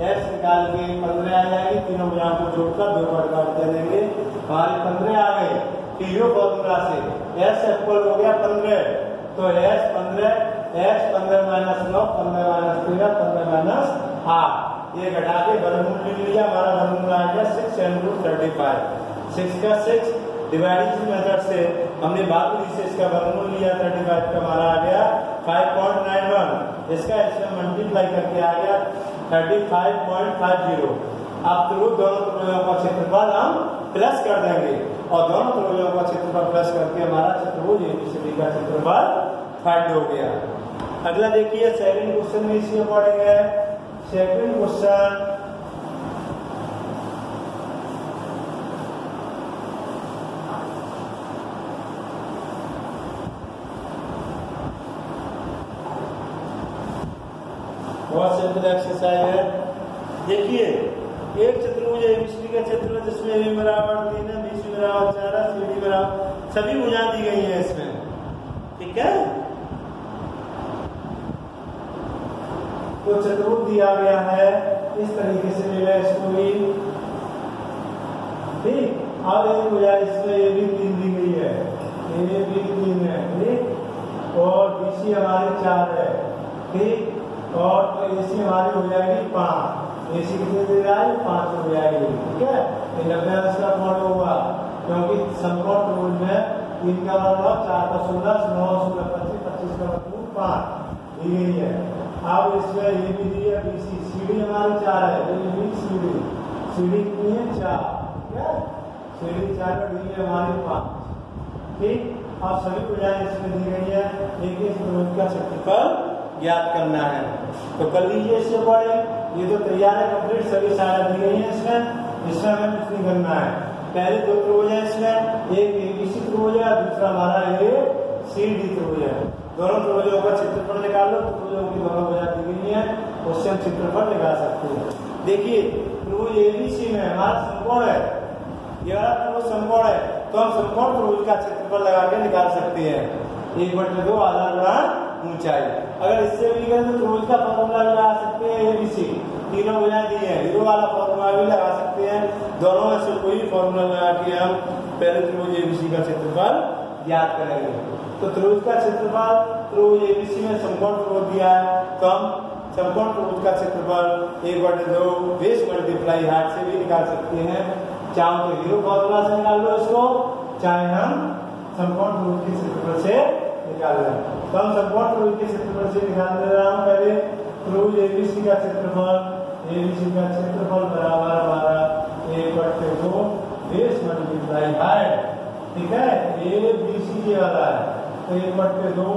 एस निकाल के पंद्रह आ जाएगी, तीनों भुजा को जोड़कर दो पर काट दे देंगे। हमारे पंद्रह आ गए, तीनों फॉर्मूला से एस इक्वल हो गया पंद्रह। तो एस पंद्रह एस पंद्रह माइनस नौ, पंद्रह माइनस तेरह, पंद्रह माइनस आठ। ये घटा के वर्गमूल ले लिया, हमारा वर्गमूल आ गया six n root thirty five six का सिक्स डिवाइडिंग मेथड से, हमने बात की से इसका वर्गमूल लिया 35 का हमारा आ गया 5.91 इसका इसमें मल्टीप्लाई करके आ गया 35.50 अब त्रिभुज दोनों त्रिभुजों का क्षेत्रफल हम प्लस कर देंगे। और दोनों त्रिभुजों का क्षेत्रफल प्लस करके हमारा चतुर्भुज एबीसीडी का क्षेत्रफल फाइंड हो गया। अगला देखिए, सेकंड क्वेश्चन में इसी अकॉर्डिंग है सेकंड क्वेश्चन। बहुत सिंपल एक्सरसाइज है। देखिए, एक चतुर्भुज एबीसीडी का क्षेत्र जिसमें ए बराबर तीन है बीसी बराबर, चार है सी डी बराबर, सभी बुझा दी गई है इसमें। ठीक है? तो चतुर्भुज दिया गया है। इस तरीके से मिला इसको भी ठीक अब एक भुजा इसमें ए भी तीन दी गई है। ए भी तीन है ठीक और बीसी हमारे चार है ठीक और तो एसी हमारी हो जाएगी पाँच। एसी कितने दे रहा है? पाँच हो जाएगी। ठीक है? ये नब्बे अंश का कोण होगा, क्योंकि समकोण त्रिभुज में तीन का मतलब चार का सोलह, नौ सोलह पच्चीस पच्चीस का मतलब पाँच। दी गई है। अब इसमें ये भी दी है बीसी सीढ़ी हमारी चार है। ये भी सीढ़ी सीढ़ी कितनी है? चार। है सीढ़ी चार का दी है हमारी पाँच ठीक? अब सभी भुजाएँ इसमें दी गई है। एक एक त्रिभुज का क्षेत्रफल ज्ञात करना है। तो कर लीजिए इससे पढ़े। ये तो तैयार है कंप्लीट सभी सारा दी गई है इसमें। इसमें हमें कुछ नहीं करना है। पहले दो त्रिभुज है इसमें। एक एबीसी त्रिभुज है दूसरा हमारा ए सी डी त्रिभुज है। दोनों त्रिभुजों का क्षेत्रफल निकाल लो त्रिभुजों की दोनों भुजा गई है उससे हम क्षेत्रफल निकाल सकते हैं। देखिए त्रिभुज एबीसी में हमारा समकोण है। ये वाला त्रिभुज समकोण है तो हम समकोण त्रिभुज का क्षेत्रफल लगा के निकाल सकते हैं। एक बटे दो, आधा गुणा ऊंचाई। अगर इससे भी करें तो त्रिभुज का फॉर्मूला भी लगा सकते हैं एबीसी तीनों भुजाएँ दी है, हीरो वाला फॉर्मूला भी लगा सकते हैं। दोनों में से कोई फॉर्मूला लगा के हम पहले त्रिभुज एबीसी का क्षेत्रफल ज्ञात करेंगे। तो त्रिभुज का क्षेत्रफल त्रिभुज एबीसी में समकोण त्रिभुज दिया है। तो हम समकोण त्रिभुज का क्षेत्रफल एक बटे दो बेस मल्टीप्लाई हाइट से भी निकाल सकते हैं। चाहे तो हीरो फॉर्मूला से निकाल लो इसको। चाहे हम समकोण त्रिभुज के क्षेत्रफल से निकाल हैं तो हम समकोण त्रिभुज के क्षेत्रफल से निकाल दे रहा हूँ। पहले त्रिभुज एबीसी का क्षेत्रफल एबीसी का क्षेत्रफल बराबर हमारा एक बटे दो बेस मल्टीप्लाई हाइट ठीक है? ए बी सी ये वाला है। तो एक बटे दो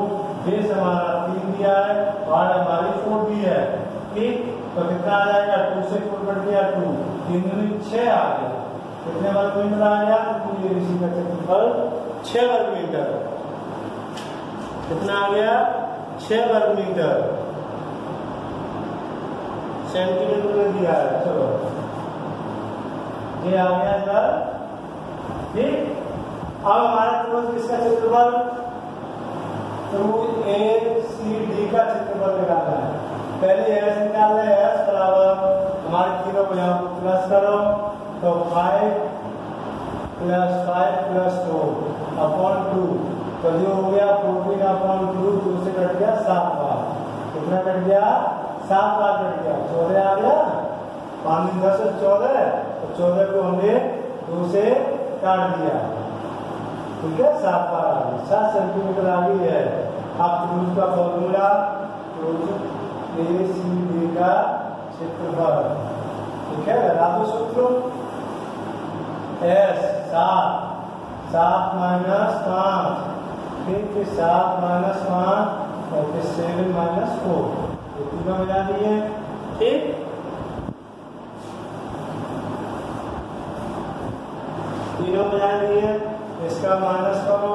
बेस हमारा तीन दिया है, और हमारी फोर दी है। ठीक तो कितना आ जाएगा टू। से फोर कट गया टू तीन दूनी छह आ गया कितने वर्ग मीटर आ गया? तो ये ऋषि का क्षेत्रफल छह वर्ग मीटर। कितना आ गया? छह वर्ग मीटर। सेंटीमीटर में दिया है, चलो। ये आ गया सर। ठीक। अब हमारा त्रिभुज किसका क्षेत्रफल त्रिभुज ए सी डी का क्षेत्रफल निकालना है। पहले एस निकाल रहे हैं एस बराबर हमारे तीनों को यहाँ प्लस करो तो five plus five plus four upon two. तो जो हो गया फोर्टीन अपॉन टू टू से कट गया सात बार। कितना कट गया? सात बार कट गया। चौदह आ गया। पाँच दिन दस चौदह तो चौदह को हमने दो से काट दिया। ठीक है? सात बार आ गई सेंटीमीटर आ गई है। अब त्रिभुज का फॉर्मूला का क्षेत्रफल ठीक है दो सूत्र? एस, सात। सात माइनस पाँच। फिर सात माइनस पाँच और फिर सेवन माइनस फोर। ये तीनों मिला दिए। ठीक तीनों मिला दिए। इसका माइनस करो।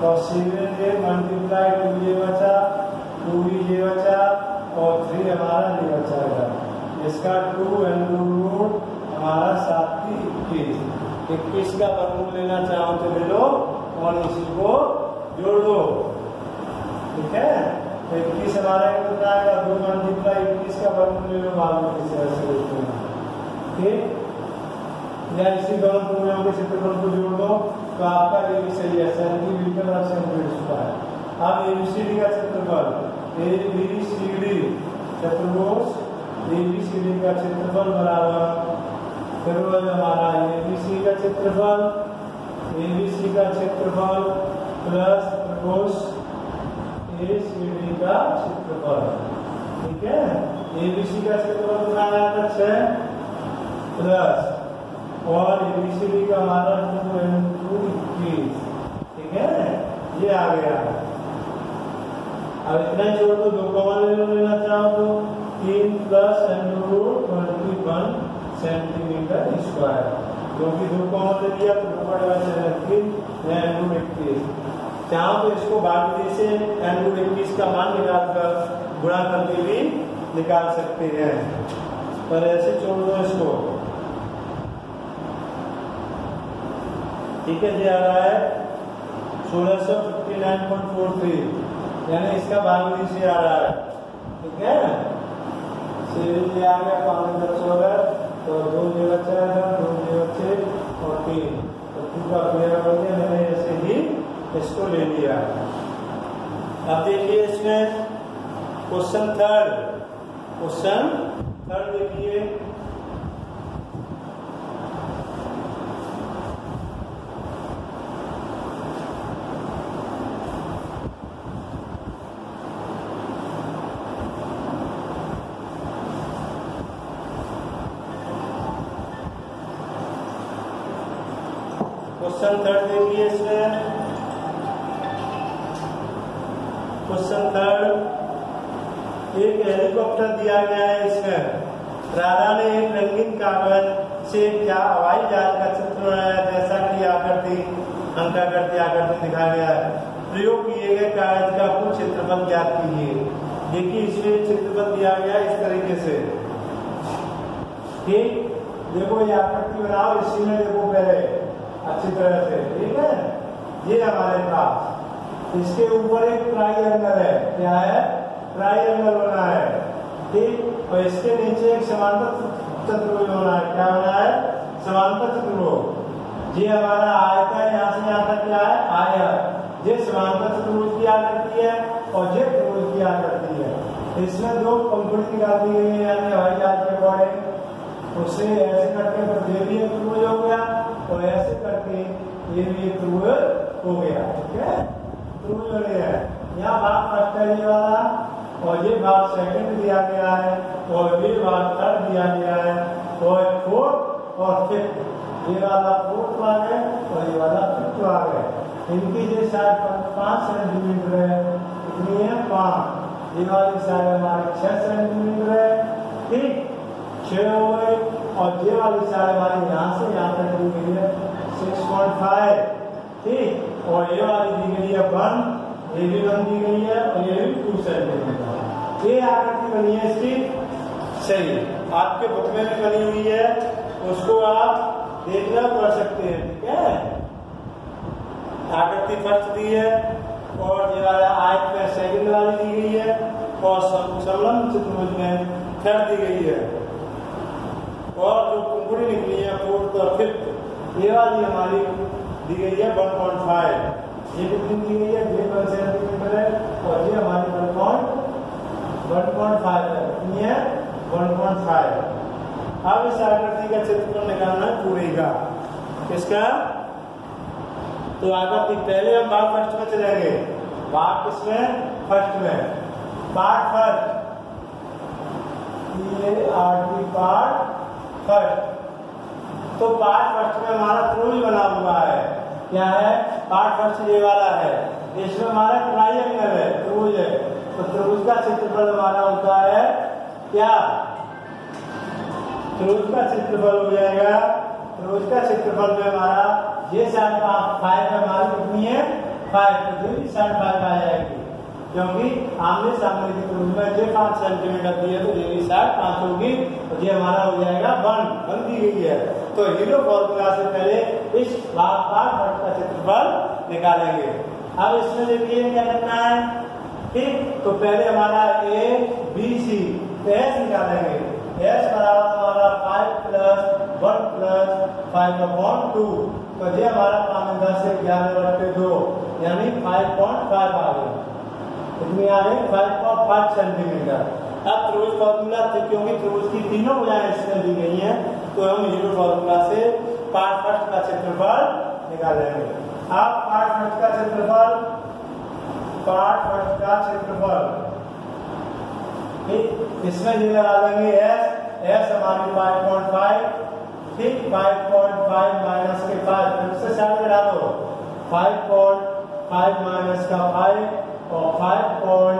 तो सेवन ये मल्टीप्लाई टू ये बचा टू ये बचा और थ्री हमारा ये बचाएगा इसका टू एंड रूट हमारा सात की इक्कीस इक्कीस का वर्गमूल लेना चाहो तो ले लो और इसी को जोड़ दो ठीक है तो इक्कीस हमारा कितना आएगा दो मल्टीप्लाई इक्कीस का वर्गमूल ले लो बाद में किसी से लिखते ठीक या इसी दोनों पूर्णों के क्षेत्रफल को जोड़ दो तो आपका ये भी सही है सेंटीमीटर और सेंटीमीटर स्क्वायर अब एबीसीडी का क्षेत्रफल ए बी सी डी चतुर्भुज ए बी सी डी का क्षेत्रफल बराबर, फिर वो हमारा ए बी सी का क्षेत्रफल एबीसी का क्षेत्रफल प्लस त्रिभुज एसीडी का क्षेत्रफल ठीक है? एबीसी का क्षेत्रफल कितना आया था? छह। प्लस और एबीसीडी का हमारा टू एंड टू इक्कीस ठीक है? ये आ गया। अब इतना ही छोड़ दो कॉमन ले लेना चाहो तो तीन plus root twenty one centimetre square क्योंकि दो कॉमन ले लिया तो दो बड़े बचे तीन एंड इक्कीस चाहो तो इसको बाकी से एंड रूट इक्कीस का मान निकाल कर, गुणा करके भी निकाल सकते हैं। पर ऐसे छोड़ दो इसको। ठीक है आ रहा है। सोलह सौ fifty nine point four three यानी इसका भाग से आ रहा है। ठीक है? आ गया, पाँच चौदह तो दो ज़ीरो चार दो ज़ीरो छः और तीन। तो क्लियर हो गया मैंने ऐसे ही इसको ले लिया। अब देखिए इसमें क्वेश्चन थर्ड क्वेश्चन थर्ड देखिए क्वेश्चन थर्ड देखिए इसमें क्वेश्चन थर्ड एक हेलीकॉप्टर दिया गया है इसमें। राधा ने एक रंगीन कागज़ से क्या हवाई जहाज़ का चित्र बनाया, जैसा कि आकृति अंकाकृति आकृति दिखाया गया है। प्रयोग किए गए कागज़ का कुल क्षेत्रफल ज्ञात कीजिए। देखिए, इसमें क्षेत्रफल दिया गया इस तरीके से। ठीक? देखो, ये आकृति बनाओ, इसी में देखो पहले, अच्छी तरह से। ठीक है? ये हमारे पास। इसके ऊपर एक ट्राइंगल है। क्या है? ट्राइंगल होना है। ठीक? और इसके नीचे एक समांतर चतुर्भुज होना है। क्या होना है? समांतर चतुर्भुज ये हमारा आयत है। यहाँ से यहाँ तक क्या है? आयत। ये समांतर चतुर्भुज की आकृति है और ये त्रिभुज की आकृति है। इसमें दो पंखुड़ी निकाल दी गई है यानी हवाई जहाज़ के अकॉर्डिंग उससे ऐसे करके तो ये भी एक त्रिभुज हो गया और ऐसे करके ये भी एक त्रिभुज हो गया। ठीक है? त्रिभुज हो। गया यहाँ भाग फ़र्स्ट है वाला और ये भाग सेकंड दिया गया है, और ये भाग थर्ड दिया गया है और फोर्थ और फिफ्थ ये वाला फोर्थ भाग है और ये वाला फिफ्थ भाग है। इनकी जो शायद पाँच सेंटीमीटर है। कितनी है पाँच। ये वाली शायद हमारे छह सेंटीमीटर है। ठीक। छह हो गए। और ये वाली साइड हमारी यहाँ से यहाँ तक दी गई है। सिक्स पॉइंट फाइव ठीक। और ये वाली दी गई है वन ये भी वन दी गई है और ये भी टू सेंटीमीटर ये आकृति बनी है इसकी? सही आपके बुक में बनी हुई है, उसको आप देखना पढ़ सकते हैं, ठीक है? आकृति फ़र्स्ट दी है और ये वाला आयत में सेकंड वाली दी गई है और संलग्न चतुर्भुज में थर्ड दी गई है। और जो कुंकुड़ी निकली है फोर्थ और फिफ्थ ये वाली हमारी दी गई है वन पॉइंट फाइव ये कितनी दी गई है डेढ़ वन सेंटीमीटर है। और ये हमारी one point one point five है। कितनी है वन पॉइंट फाइव अब इस आकृति का क्षेत्रफल निकालना पूरे का। किसका? तो आकृति पहले हम भाग फ़र्स्ट में चलेंगे भाग किसमें? फ़र्स्ट में। Part first. ये आरटी पार्ट फ़र्स्ट। तो पार्ट फ़र्स्ट में हमारा त्रिभुज बना हुआ है। क्या है? पाठ फ़र्स्ट ये वाला है। इसमें हमारा ट्राइंगल है, त्रिभुज है। तो त्रिभुज का क्षेत्रफल हमारा होता है क्या? त्रिभुज का क्षेत्रफल हो जाएगा। त्रिभुज का क्षेत्रफल में हमारा ये साइड फाइव हमारी कितनी है? फाइव तो दूसरी साइड फाइव आ जाएगी। क्योंकि आमने सामने की में ये पाँच सेंटीमीटर दी है तो ये साइड पाँच होगी तो ये हमारा हो जाएगा वन वन दी गई है। तो हीरो फॉर्मूला से पहले इस भाग पार्ट फ़र्स्ट का क्षेत्रफल निकालेंगे। अब इसमें देखिए क्या करना है? ठीक तो पहले हमारा ए बी सी एस निकालेंगे। एस बराबर हमारा five plus one plus five upon two तो ये हमारा पाँच दस से ग्यारह बटे दो, यानी फाइव पॉइंट फाइव आ गए कितनी आ रही फाइव पॉइंट फाइव सेंटीमीटर अब त्रिभुज फॉर्मूला थे क्योंकि त्रिभुज की तीनों भुजाएँ इसमें दी गई हैं तो हम हीरो फॉर्मूला से पार्ट फ़र्स्ट का क्षेत्रफल निकालेंगे। अब पार्ट फ़र्स्ट का क्षेत्रफल पार्ट फ़र्स्ट का क्षेत्रफल। इसमें ये लगा देंगे एस एस हमारी 5.5 ठीक 5.5 माइनस के 5 फिर से साइड में डालो 5.5 माइनस का 5 और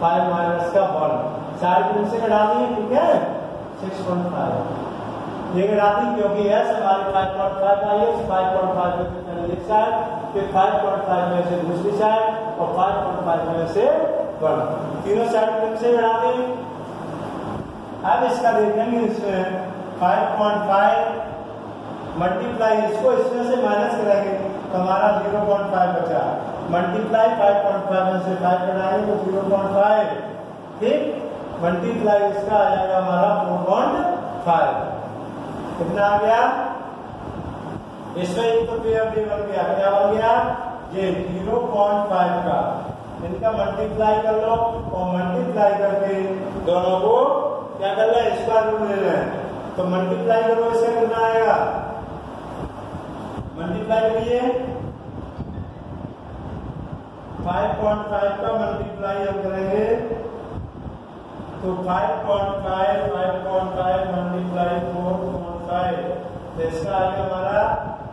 5.5 माइनस का 1 साइड फिर से घटा दिए, ठीक है? 6.5 ये घटा दी क्योंकि एस हमारी 5.5 आई है 5.5 में से पहले एक साइड फिर 5.5 में से दूसरी साइड और 5.5 में से 1 तीनों साइड फिर से घटा दें. अब इसका देखेंगे इसमें 5.5 मल्टीप्लाई इसको, इसमें से माइनस करेंगे तो हमारा 0.5 बचा। मल्टीप्लाई 5.5 में से 5 घटाएँगे तो 0.5 ठीक? मल्टीप्लाई इसका आ जाएगा हमारा 4.5 कितना आ गया? इसमें एक तो पीएफडी बन गया। क्या बन गया? ये 0.5 का। इनका मल्टीप्लाई कर लो और मल्टीप्लाई करके दोनों को क्या कर ले स्क्वायर रूट ले लें तो मल्टीप्लाई करो, इससे कितना आएगा? मल्टीप्लाई करिए। 5.5 का मल्टीप्लाई हम करेंगे तो 5.5 5.5 मल्टीप्लाई 4.5 तो इसका आ गया हमारा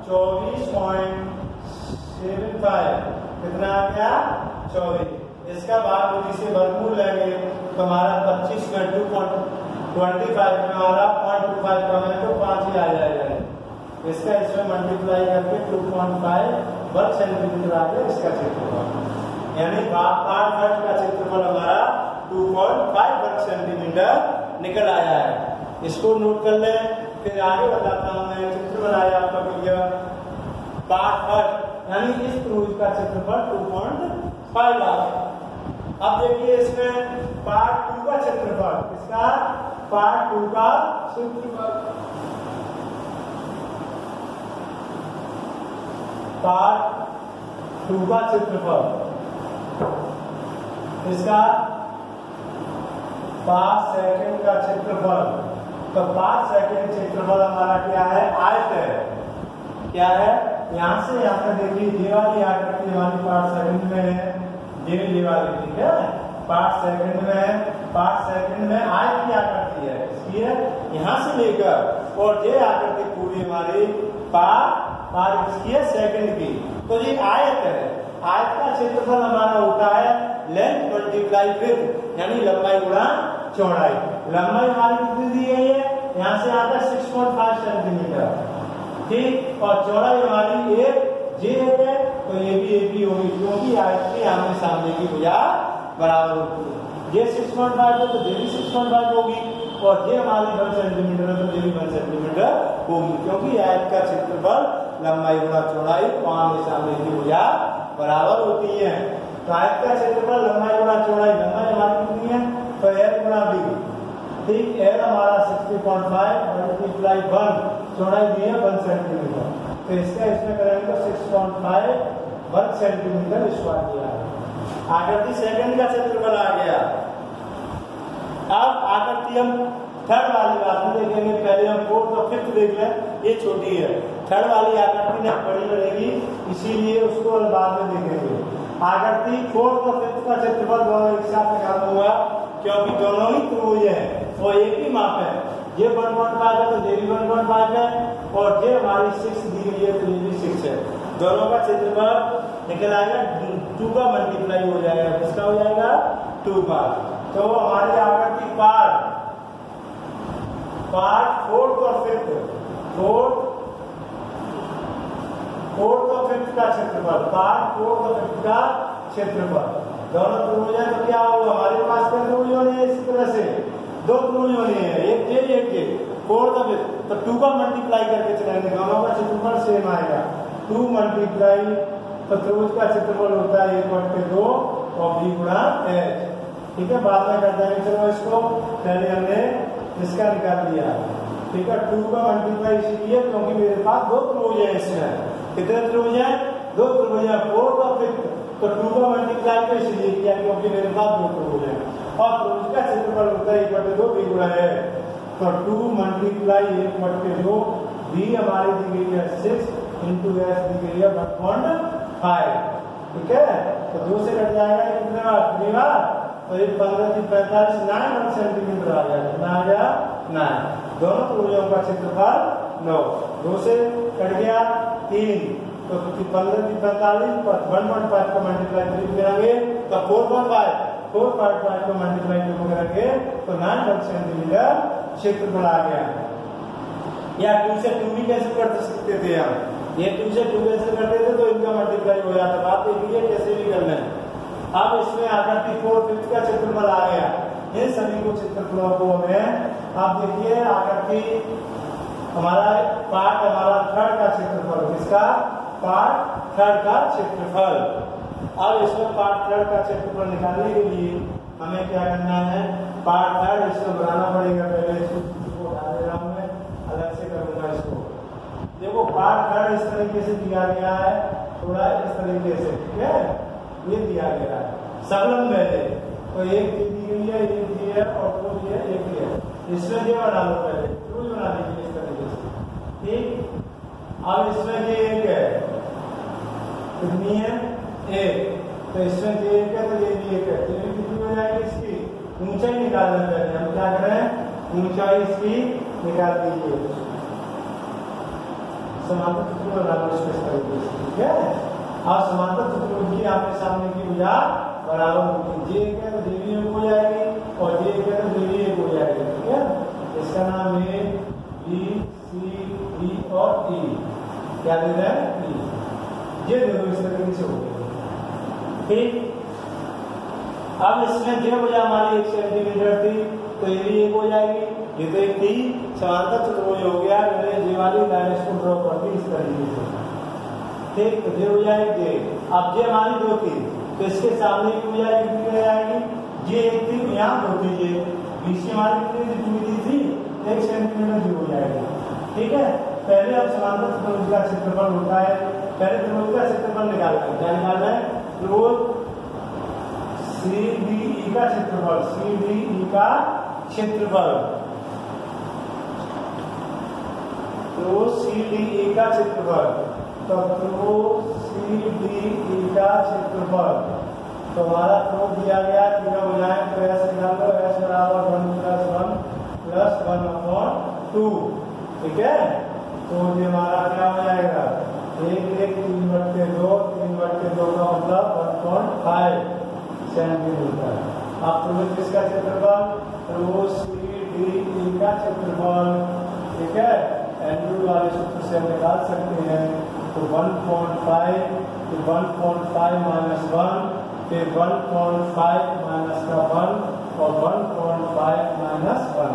24.75 कितना आ गया? 24 इसका बाद में इसे वर्गमूल लेंगे तो हमारा 25 में 2.25 में हमारा 0.25 कम है तो 5 ही आ जाएगा। इसका इसमें मल्टीप्लाई करके 2.5 वर्ग सेंटीमीटर आ गया इसका क्षेत्रफल। यानी पार्ट फ़र्स्ट का क्षेत्रफल हमारा 2.5 वर्ग सेंटीमीटर निकल आया है। इसको नोट कर लें, फिर आगे बताता हूँ मैं, चित्र बनाया आपका क्लियर पार्ट फ़र्स्ट यानी इस त्रिभुज का क्षेत्रफल 2.5 आ अब देखिए इसमें पार्ट टू का क्षेत्रफल, इसका पार्ट टू का क्षेत्रफल। पार्ट टू का क्षेत्रफल। इसका पाँच सेकंड का क्षेत्रफल। तो पाँच सेकंड क्षेत्रफल हमारा क्या है? आयत है। क्या है? यहाँ से यहाँ तक देखिए ये वाली आकृति हमारी पाँच सेकंड में है। ये ये वाली ठीक है? पाँच सेकंड में है पाँच सेकंड में आयत की आकृति है। इसलिए यहाँ से लेकर और ये आकृति पूरी हमारी पाँच पार इसकी है? सेकंड की। तो ये आयत है। आयत का क्षेत्रफल हमारा होता है लेंथ मल्टीप्लाई विथ यानी लंबाई गुणा चौड़ाई। लंबाई हमारी कितनी दी गई है? यहाँ से आता है सिक्स पॉइंट सेंटीमीटर ठीक? और चौड़ाई हमारी एक जे है तो ये भी एक ही होगी क्योंकि आयत की आमने सामने की भुजा बराबर होती है। ये सिक्स पॉइंट फाइव है तो ये भी सिक्स पॉइंट फाइव होगी, और ये हमारी वन सेंटीमीटर है तो ये भी वन सेंटीमीटर होगी, क्योंकि आयत का क्षेत्रफल लंबाई गुणा चौड़ाई तो आमने सामने की भुजा बराबर होती है। तो आयत का क्षेत्रफल लंबाई गुणा चौड़ाई लंबाई हमारी कितनी है? तो एल गुणा बी ठीक एल हमारा 60.5 मल्टीप्लाई वन चौड़ाई दी है वन सेंटीमीटर तो इसका इसमें करेंगे तो 6.5 वन सेंटीमीटर स्क्वायर दिया आकृति सेकंड का क्षेत्रफल आ गया। अब आकृति हम थर्ड वाली में देखेंगे पहले हम फोर्थ और फिफ्थ देख लें ये छोटी है। थर्ड वाली आकृति ना बड़ी रहेगी, इसीलिए उसको बाद में देखेंगे। आकृति फोर्थ और फिफ्थ का क्षेत्रफल दोनों एक साथ निकाल दूँगा क्योंकि दोनों ही त्रिभुज है, वो एक ही माप है। ये 1.5 है तो ये भी 1.5 है, और ये हमारी सिक्स दी गई है तो ये भी सिक्स है। दोनों का क्षेत्रफल निकल आएगा टू का मल्टीप्लाई हो जाएगा, किसका हो जाएगा? टू का। तो हमारी आकृति पार्ट पार्ट फोर्थ और फिफ्थ। फोर्थ फोर्थ और फिफ्थ का क्षेत्रफल। पार्ट फोर्थ और फिफ्थ का क्षेत्रफल। दोनों त्रिभुज है तो क्या होगा हमारे पास क्या त्रिभुज होने हैं? इस तरह से। दो त्रिभुज होने हैं। एक ये एक ये फोर्थ और फिफ्थ। तो टू का मल्टीप्लाई करके चलाएँगे दोनों का क्षेत्रफल सेम आएगा। टू मल्टीप्लाई तो त्रिभुज का क्षेत्रफल होता है एक बट के दो और बी गुणा एच ठीक है? बाद में कर देंगे चलो इसको। पहले हमने इसका निकाल लिया। ठीक है टू का मल्टीप्लाई इसलिए क्योंकि मेरे पास दो त्रिभुज है इसमें। कितने त्रिभुज है? दो त्रिभुज है फोर्थ और फिफ्थ तो टू का मल्टीप्लाई तो इसलिए किया? क्योंकि मेरे पास दो त्रिभुज है। और त्रिभुज का क्षेत्रफल होता है एक बटे दो बी गुणा है। तो टू मल्टीप्लाई एक बटे दो बी हमारी दी गई है सिक्स इंटू एस दी गई है वन पॉइंट फाइव ठीक है? तो दो से कट जाएगा कितने? बार थ्री बार। तो ये पंद्रह की पैंतालीस नाइन वन सेंटीमीटर आ गया। कितना आ गया नाइन। दोनों त्रिभुजों का क्षेत्रफल नौ। दो से कट गया तीन। तो पंद्रह की पैंतालीस वन पॉइंट फाइव को मल्टीप्लाई थ्री करेंगे तो four point five. Four point five को मल्टीप्लाई टू करेंगे तो नाइन वन सेंटीमीटर क्षेत्रफल आ गया। या टू से टू भी कैसे कर सकते थे हम? ये टू से टू कैसे करते थे तो इनका मल्टीप्लाई हो जाता। आप देखिए कैसे भी करना है अब इसमें आकृति फोर फिफ्थ का क्षेत्रफल आ गया। इन सभी को क्षेत्रफलों को हमें आप देखिए आकृति हमारा पार्ट हमारा थर्ड का क्षेत्रफल, किसका? पार्ट थर्ड का क्षेत्रफल। अब इसमें पार्ट थर्ड का क्षेत्रफल निकालने के लिए हमें क्या करना है? पार्ट थर्ड इसको बनाना पड़ेगा। पहले इसको उठा दे रहा हूँ मैं। अलग से करूँगा इसको। देखो पार्ट थर्ड इस तरीके से दिया गया है। थोड़ा इस तरीके से, ठीक है? ये दिया गया है। सबलम पहले। तो एक दी गई एक दी है, और दो दी है, एक दी है। इसमें ये बना लो पहले? क्यों बना दीजिए इस तरीके से। ठीक? अब इसमें ये एक है? कितनी है? एक। तो इसमें ये एक है तो ये भी एक है। तो ये कितनी हो जाएगी इसकी? ऊंचाई निकालना पहले। हम क्या करें ऊंचाई इसकी निकाल दीजिए। चित्र बना लो इसमें इस तरीके से? ठीक है? आप समांतर चित्र की आपके सामने की भुजा बराबर होगी जे एक तो भी एक हो जाएगी और जे एक तो भी एक हो जाएगी, ठीक है? इसका नाम है बी सी डी और ई क्या दे रहा है? ई ये देखो इस तरीके से हो गया ठीक? अब इसमें जे भुजा हमारी एक सेंटीमीटर थी तो ये भी एक हो जाएगी। ये तो एक थी समांतर चतुर्भुज हो गया। मैंने जे वाली लाइन इसको ड्रॉ कर दी इस तरीके से। तो हो जाएगी। अब जे हमारी दो थी तो इसके सामने हो कितनी हो जाएगी जे एक थी तो यहाँ दो जे बीच की हमारी कितनी टू दी थी? एक सेंटीमीटर जी हो जाएगी। ठीक है? पहले अब समांतर चतुर्भुज का क्षेत्रफल होता है, पहले त्रिभुज का क्षेत्रफल निकालना है। क्या निकालना है? त्रिभुज सी डी ई का क्षेत्रफल सी डी ई का क्षेत्रफल। तो सी डी ई का क्षेत्रफल। तो तो सी डी ई का क्षेत्रफल तो हमारा तो दिया गया तीनों बुझाएँ तो एस निकाल एस बराबर one plus one plus one upon two ठीक है? तो ये हमारा क्या हो जाएगा? एक एक तीन बट्टे दो, तीन बट्टे दो का मतलब वन पॉइंट फाइव सेंटीमीटर अब तुम्हें किसका क्षेत्रफल तो सी, डी, ई का क्षेत्रफल ठीक है? एंड्रू वाले सूत्र से निकाल सकते हैं। तो 1.5 तो 1.5 माइनस वन फिर 1.5 माइनस का वन और 1.5 माइनस वन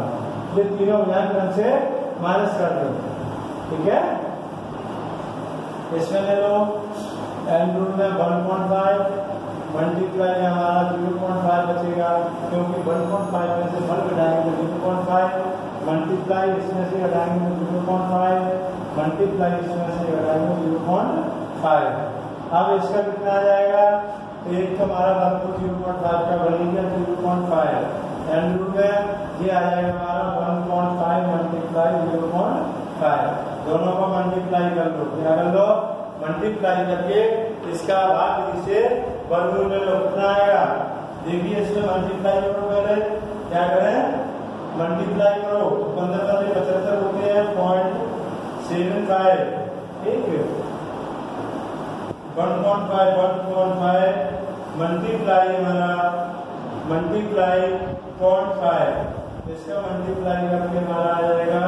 ये तीनों ध्यान से माइनस कर दो। ठीक है? इसमें ले लो एंड्रू में 1.5 मल्टीप्लाई में हमारा 0.5 बचेगा, क्योंकि 1.5 में से वन घटाएँगे तो 0.5 मल्टीप्लाई इसमें से घटाएँगे तो 0.5 मल्टीप्लाई इसमें से घटाएँगे 0.5 अब इसका कितना आ जाएगा? एक तो हमारा वन को 0.5 का बन गया 0.5 एंड रूट में ये आ जाएगा हमारा 1.5 मल्टीप्लाई 0.5 दोनों को मल्टीप्लाई कर लो। क्या कर लो? मल्टीप्लाई करके इसका भाग इसे वर्गमूल में लो। कितना आएगा? देखिए इसमें मल्टीप्लाई करो पहले। क्या करें? मल्टीप्लाई करो। पंद्रह पंद्रह पचहत्तर होते हैं, पॉइंट सेवन फाइव। ठीक one point five, one point five. Multiply हमारा मल्टीप्लाई पॉइंट फाइव। इसका मल्टीप्लाई करके हमारा आ जाएगा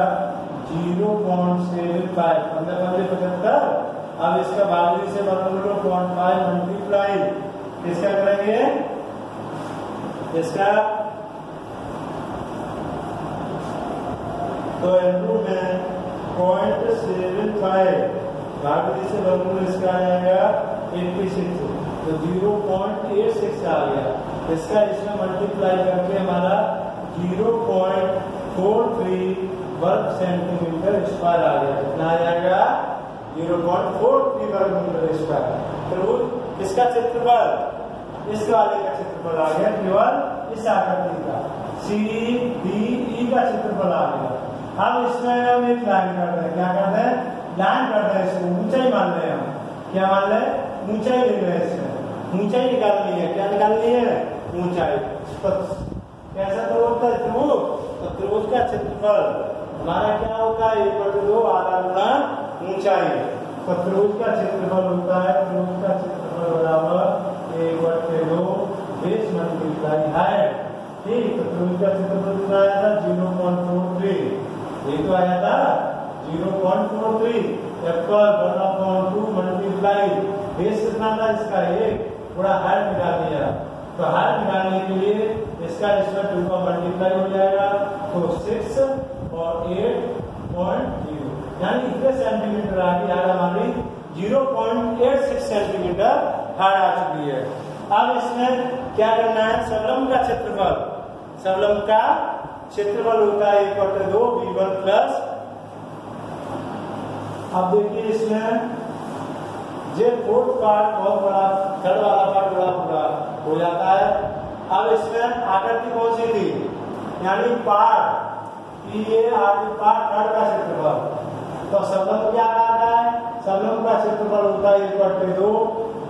ज़ीरो पॉइंट सेवन फाइव। पंद्रह पंद्रह पचहत्तर। अब इसका बारहवीं से बदलो पॉइंट फाइव मल्टीप्लाई। किसका करेंगे? इसका तो एंड्रू में पॉइंट सेवन फाइव। बारहवीं से बदलो इसका आ जाएगा एट्टी सिक्स तो ज़ीरो पॉइंट एट सिक्स आ गया। इसका इसमें मल्टीप्लाई करके हमारा ज़ीरो पॉइंट फोर थ्री वर्ग सेंटीमीटर स्क्वायर आ गया। कितना आ जाएगा? ज़ीरो पॉइंट फोर थ्री वर्ग मीटर स्क्वायर तो इसका क्षेत्रफल? इस वाले का क्षेत्रफल आ गया केवल इस आकृति का। सी डी ई का क्षेत्रफल आ गया। अब इसमें हम एक लाइन करते हैं। क्या करते हैं? लाइन कर रहे हैं इसको ऊंचाई मान रहे हैं हम। क्या मान रहे हैं? ऊंचाई ले रहे हैं इसमें। ऊंचाई निकालनी है। क्या निकालनी है? ऊंचाई। तो कैसा तो होता है त्रिभुज? तो त्रिभुज का क्षेत्रफल हमारा क्या होता है? एक बटे दो, आधा गुना ऊंचाई। तो त्रिभुज का क्षेत्रफल होता है, त्रिभुज का क्षेत्रफल बराबर एक बटे दो, बेस मल्टीप्लाई हाइट ठीक तो त्रिभुज का क्षेत्रफल कितना आया था ज़ीरो पॉइंट फोर थ्री ये तो आया था zero point four three Apple one upon two multiply base कितना था इसका? एक। थोड़ा हाइट निकाल दिया। तो हाइट निकालने के लिए इसका इसमें टू का मल्टीप्लाई हो जाएगा। तो सिक्स और एट पॉइंट ज़ीरो यानी इतने सेंटीमीटर आ गई हाइट हमारी zero point eight six centimetre height आ चुकी है। अब इसमें क्या करना है? सबलम का क्षेत्रफल। सबलम का क्षेत्रफल होता है एक बटे दो वी वन प्लस। अब देखिए इसमें ये फोर्थ पार्ट बहुत बड़ा, थर्ड वाला पार्ट बड़ा पूरा हो जाता है। अब इसमें आकृति कौन सी थी? यानी पार्ट कि ये आगे पार्ट का क्षेत्रफल। तो सबलम क्या आता है? सबलम का क्षेत्रफल होता है एक बटे दो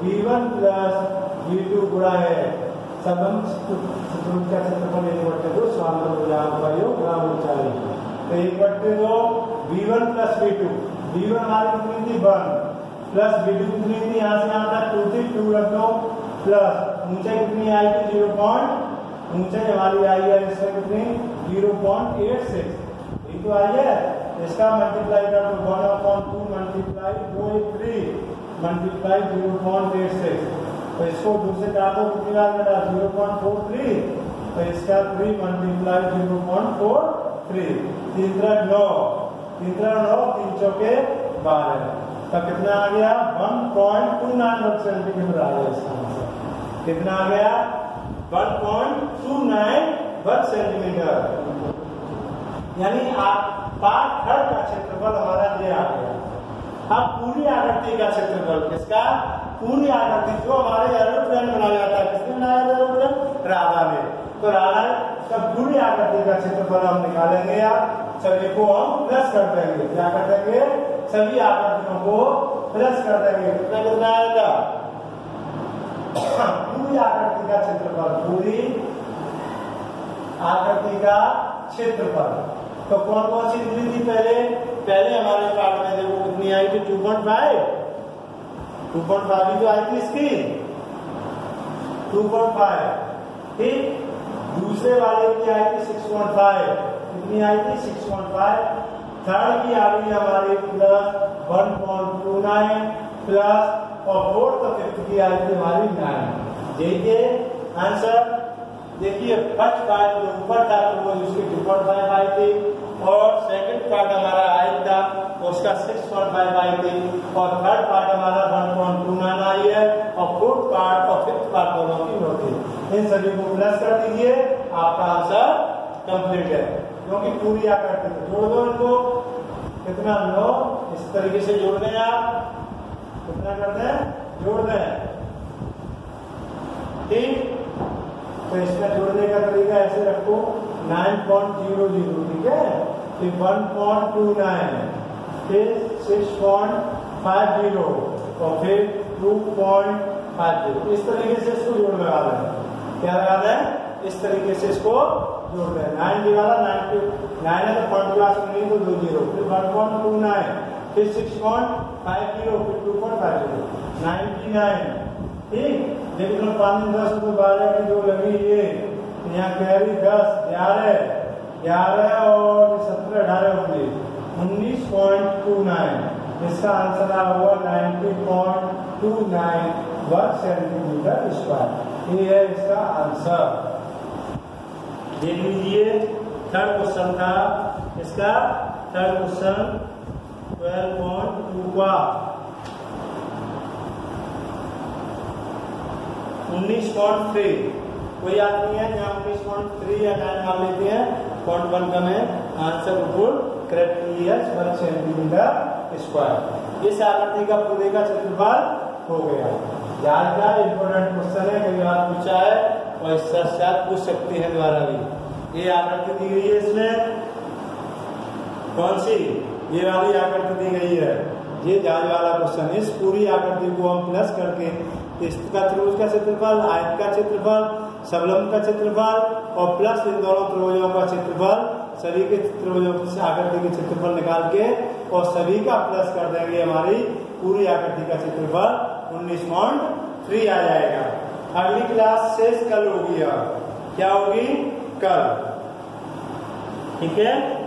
V one plus V two गुणा है। सबलम चतुर्भुज का क्षेत्रफल एक बटे दो स्वांतर का योग गुणा ऊंचाई तो एक बटे दो V one plus V two V one हमारी कितनी थी वन प्लस वी टू कितनी थी यहाँ से यहाँ तक टू थी टू रख दो प्लस ऊंचाई कितनी आई थी ज़ीरो पॉइंट ऊंचाई हमारी आई है इसमें कितनी ज़ीरो पॉइंट एट सिक्स ये तो आई है इसका मल्टीप्लाई कर दो वन अपॉइंट टू मल्टीप्लाई दो three multiply zero point eight six तो इसको दूसरे दो कितनी बार बेटा ज़ीरो पॉइंट फोर थ्री तो इसका three multiply zero point four three तरह नौ तरह नौ तीन चौके बारह। तो कितना आ गया? One point two nine centimetre आ गया इसका आंसर कितना आ गया? वन पॉइंट टू नाइन वर्ग सेंटीमीटर। यानी आप पार्ट थर्ड का क्षेत्रफल हमारा ये आ गया। अब पूरी आकृति का क्षेत्रफल किसका? पूरी आकृति जो हमारे एरोप्लेन बनाया जाता है। किसने बनाया था एरोप्लेन राधा ने। तो राधा का पूरी आकृति का क्षेत्रफल हम निकालेंगे आप सभी को हम प्लस कर देंगे। क्या कर देंगे? सभी आकृतियों को प्लस कर देंगे। कितना कितना आएगा पूरी आकृति का क्षेत्रफल, पूरी आकृति का क्षेत्रफल। तो कौन कौन सी दी थी पहले? पहले हमारे पार्ट में देखो कितनी आई थी two point five two point five जो आई थी इसकी। Two point five. ठीक? दूसरे वाले की आई थी सिक्स पॉइंट फाइव। कितनी आई थी? Six point five. थर्ड की आ गई हमारी plus one point two nine. Plus और फोर्थ फिफ्थ की आई थी हमारी नाइन। देखिए, आंसर। देखिए, फ़र्स्ट पार्ट जो ऊपर था तो वो उसकी टू पॉइंट फाइव आई थी। और सेकंड पार्ट हमारा आई था उसका सिक्स पॉइंट फाइव आई थी और थर्ड पार्ट हमारा वन पॉइंट टू नाइन आई है, और फोर्थ पार्ट और फिफ्थ पार्ट दोनों की होती इन सभी को प्लस कर दीजिए, आपका आंसर कंप्लीट है। क्योंकि पूरी आकर जोड़ दो इनको। कितना लो? इस तरीके से जोड़ दें आप। कितना कर हैं जोड़ दें। ठीक? तो इसमें जोड़ने का तरीका ऐसे रखो। नाइन पॉइंट ज़ीरो ज़ीरो ठीक है? पॉइंट टू फिर सिक्स पॉइंट फाइव ज़ीरो और फिर टू पॉइंट फाइव ज़ीरो। इस तरीके से इसको जोड़ लगा दें क्या लगा दें इस तरीके से इसको जोड़ दें नाइन जी नाइन नाइन है तो पॉइंट क्लास में नहीं तो दो ज़ीरो। फिर वन पॉइंट टू नाइन, फिर सिक्स पॉइंट फाइव ज़ीरो, फिर two point five zero. Ninety nine. ठीक? लेकिन पानी दस तो बारह की जो लगी ये। यहाँ कह रही दस, ग्यारह। ग्यारह और सत्रह अठारह उन्नीस। उन्नीस पॉइंट टू नाइन। इसका आंसर आ हुआ नाइनटी पॉइंट टू नाइन वर्ग सेंटीमीटर स्क्वायर। ये है इसका आंसर। देख लीजिए थर्ड क्वेश्चन था। इसका third question twelve point two का उन्नीस पॉइंट थ्री। कोई आदमी है जहाँ उन्नीस पॉइंट थ्री या नाइन मान लेते हैं? पॉइंट वन का में आंसर बिल्कुल करेक्ट वर्ग सेंटीमीटर स्क्वायर इस आकृति का पूरे का क्षेत्रफल हो गया। याद का इम्पोर्टेंट क्वेश्चन है कई बार पूछा है, और इससे शायद पूछ सकते हैं द्वारा भी। ये आकृति दी गई है इसमें। कौन सी? ये वाली आकृति दी गई है। ये जाज वाला क्वेश्चन इस पूरी आकृति को हम प्लस करके इसका त्रिभुज का क्षेत्रफल, आयत का क्षेत्रफल सबलम का क्षेत्रफल और प्लस इन दोनों त्रिभुजों का क्षेत्रफल, सभी के त्रिभुजों से आकृति के क्षेत्रफल निकाल के और सभी का प्लस कर देंगे हमारी पूरी आकृति का क्षेत्रफल। उन्नीस पॉइंट थ्री आ जाएगा। अगली क्लास शेष कल होगी क्या होगी? कल। ठीक है?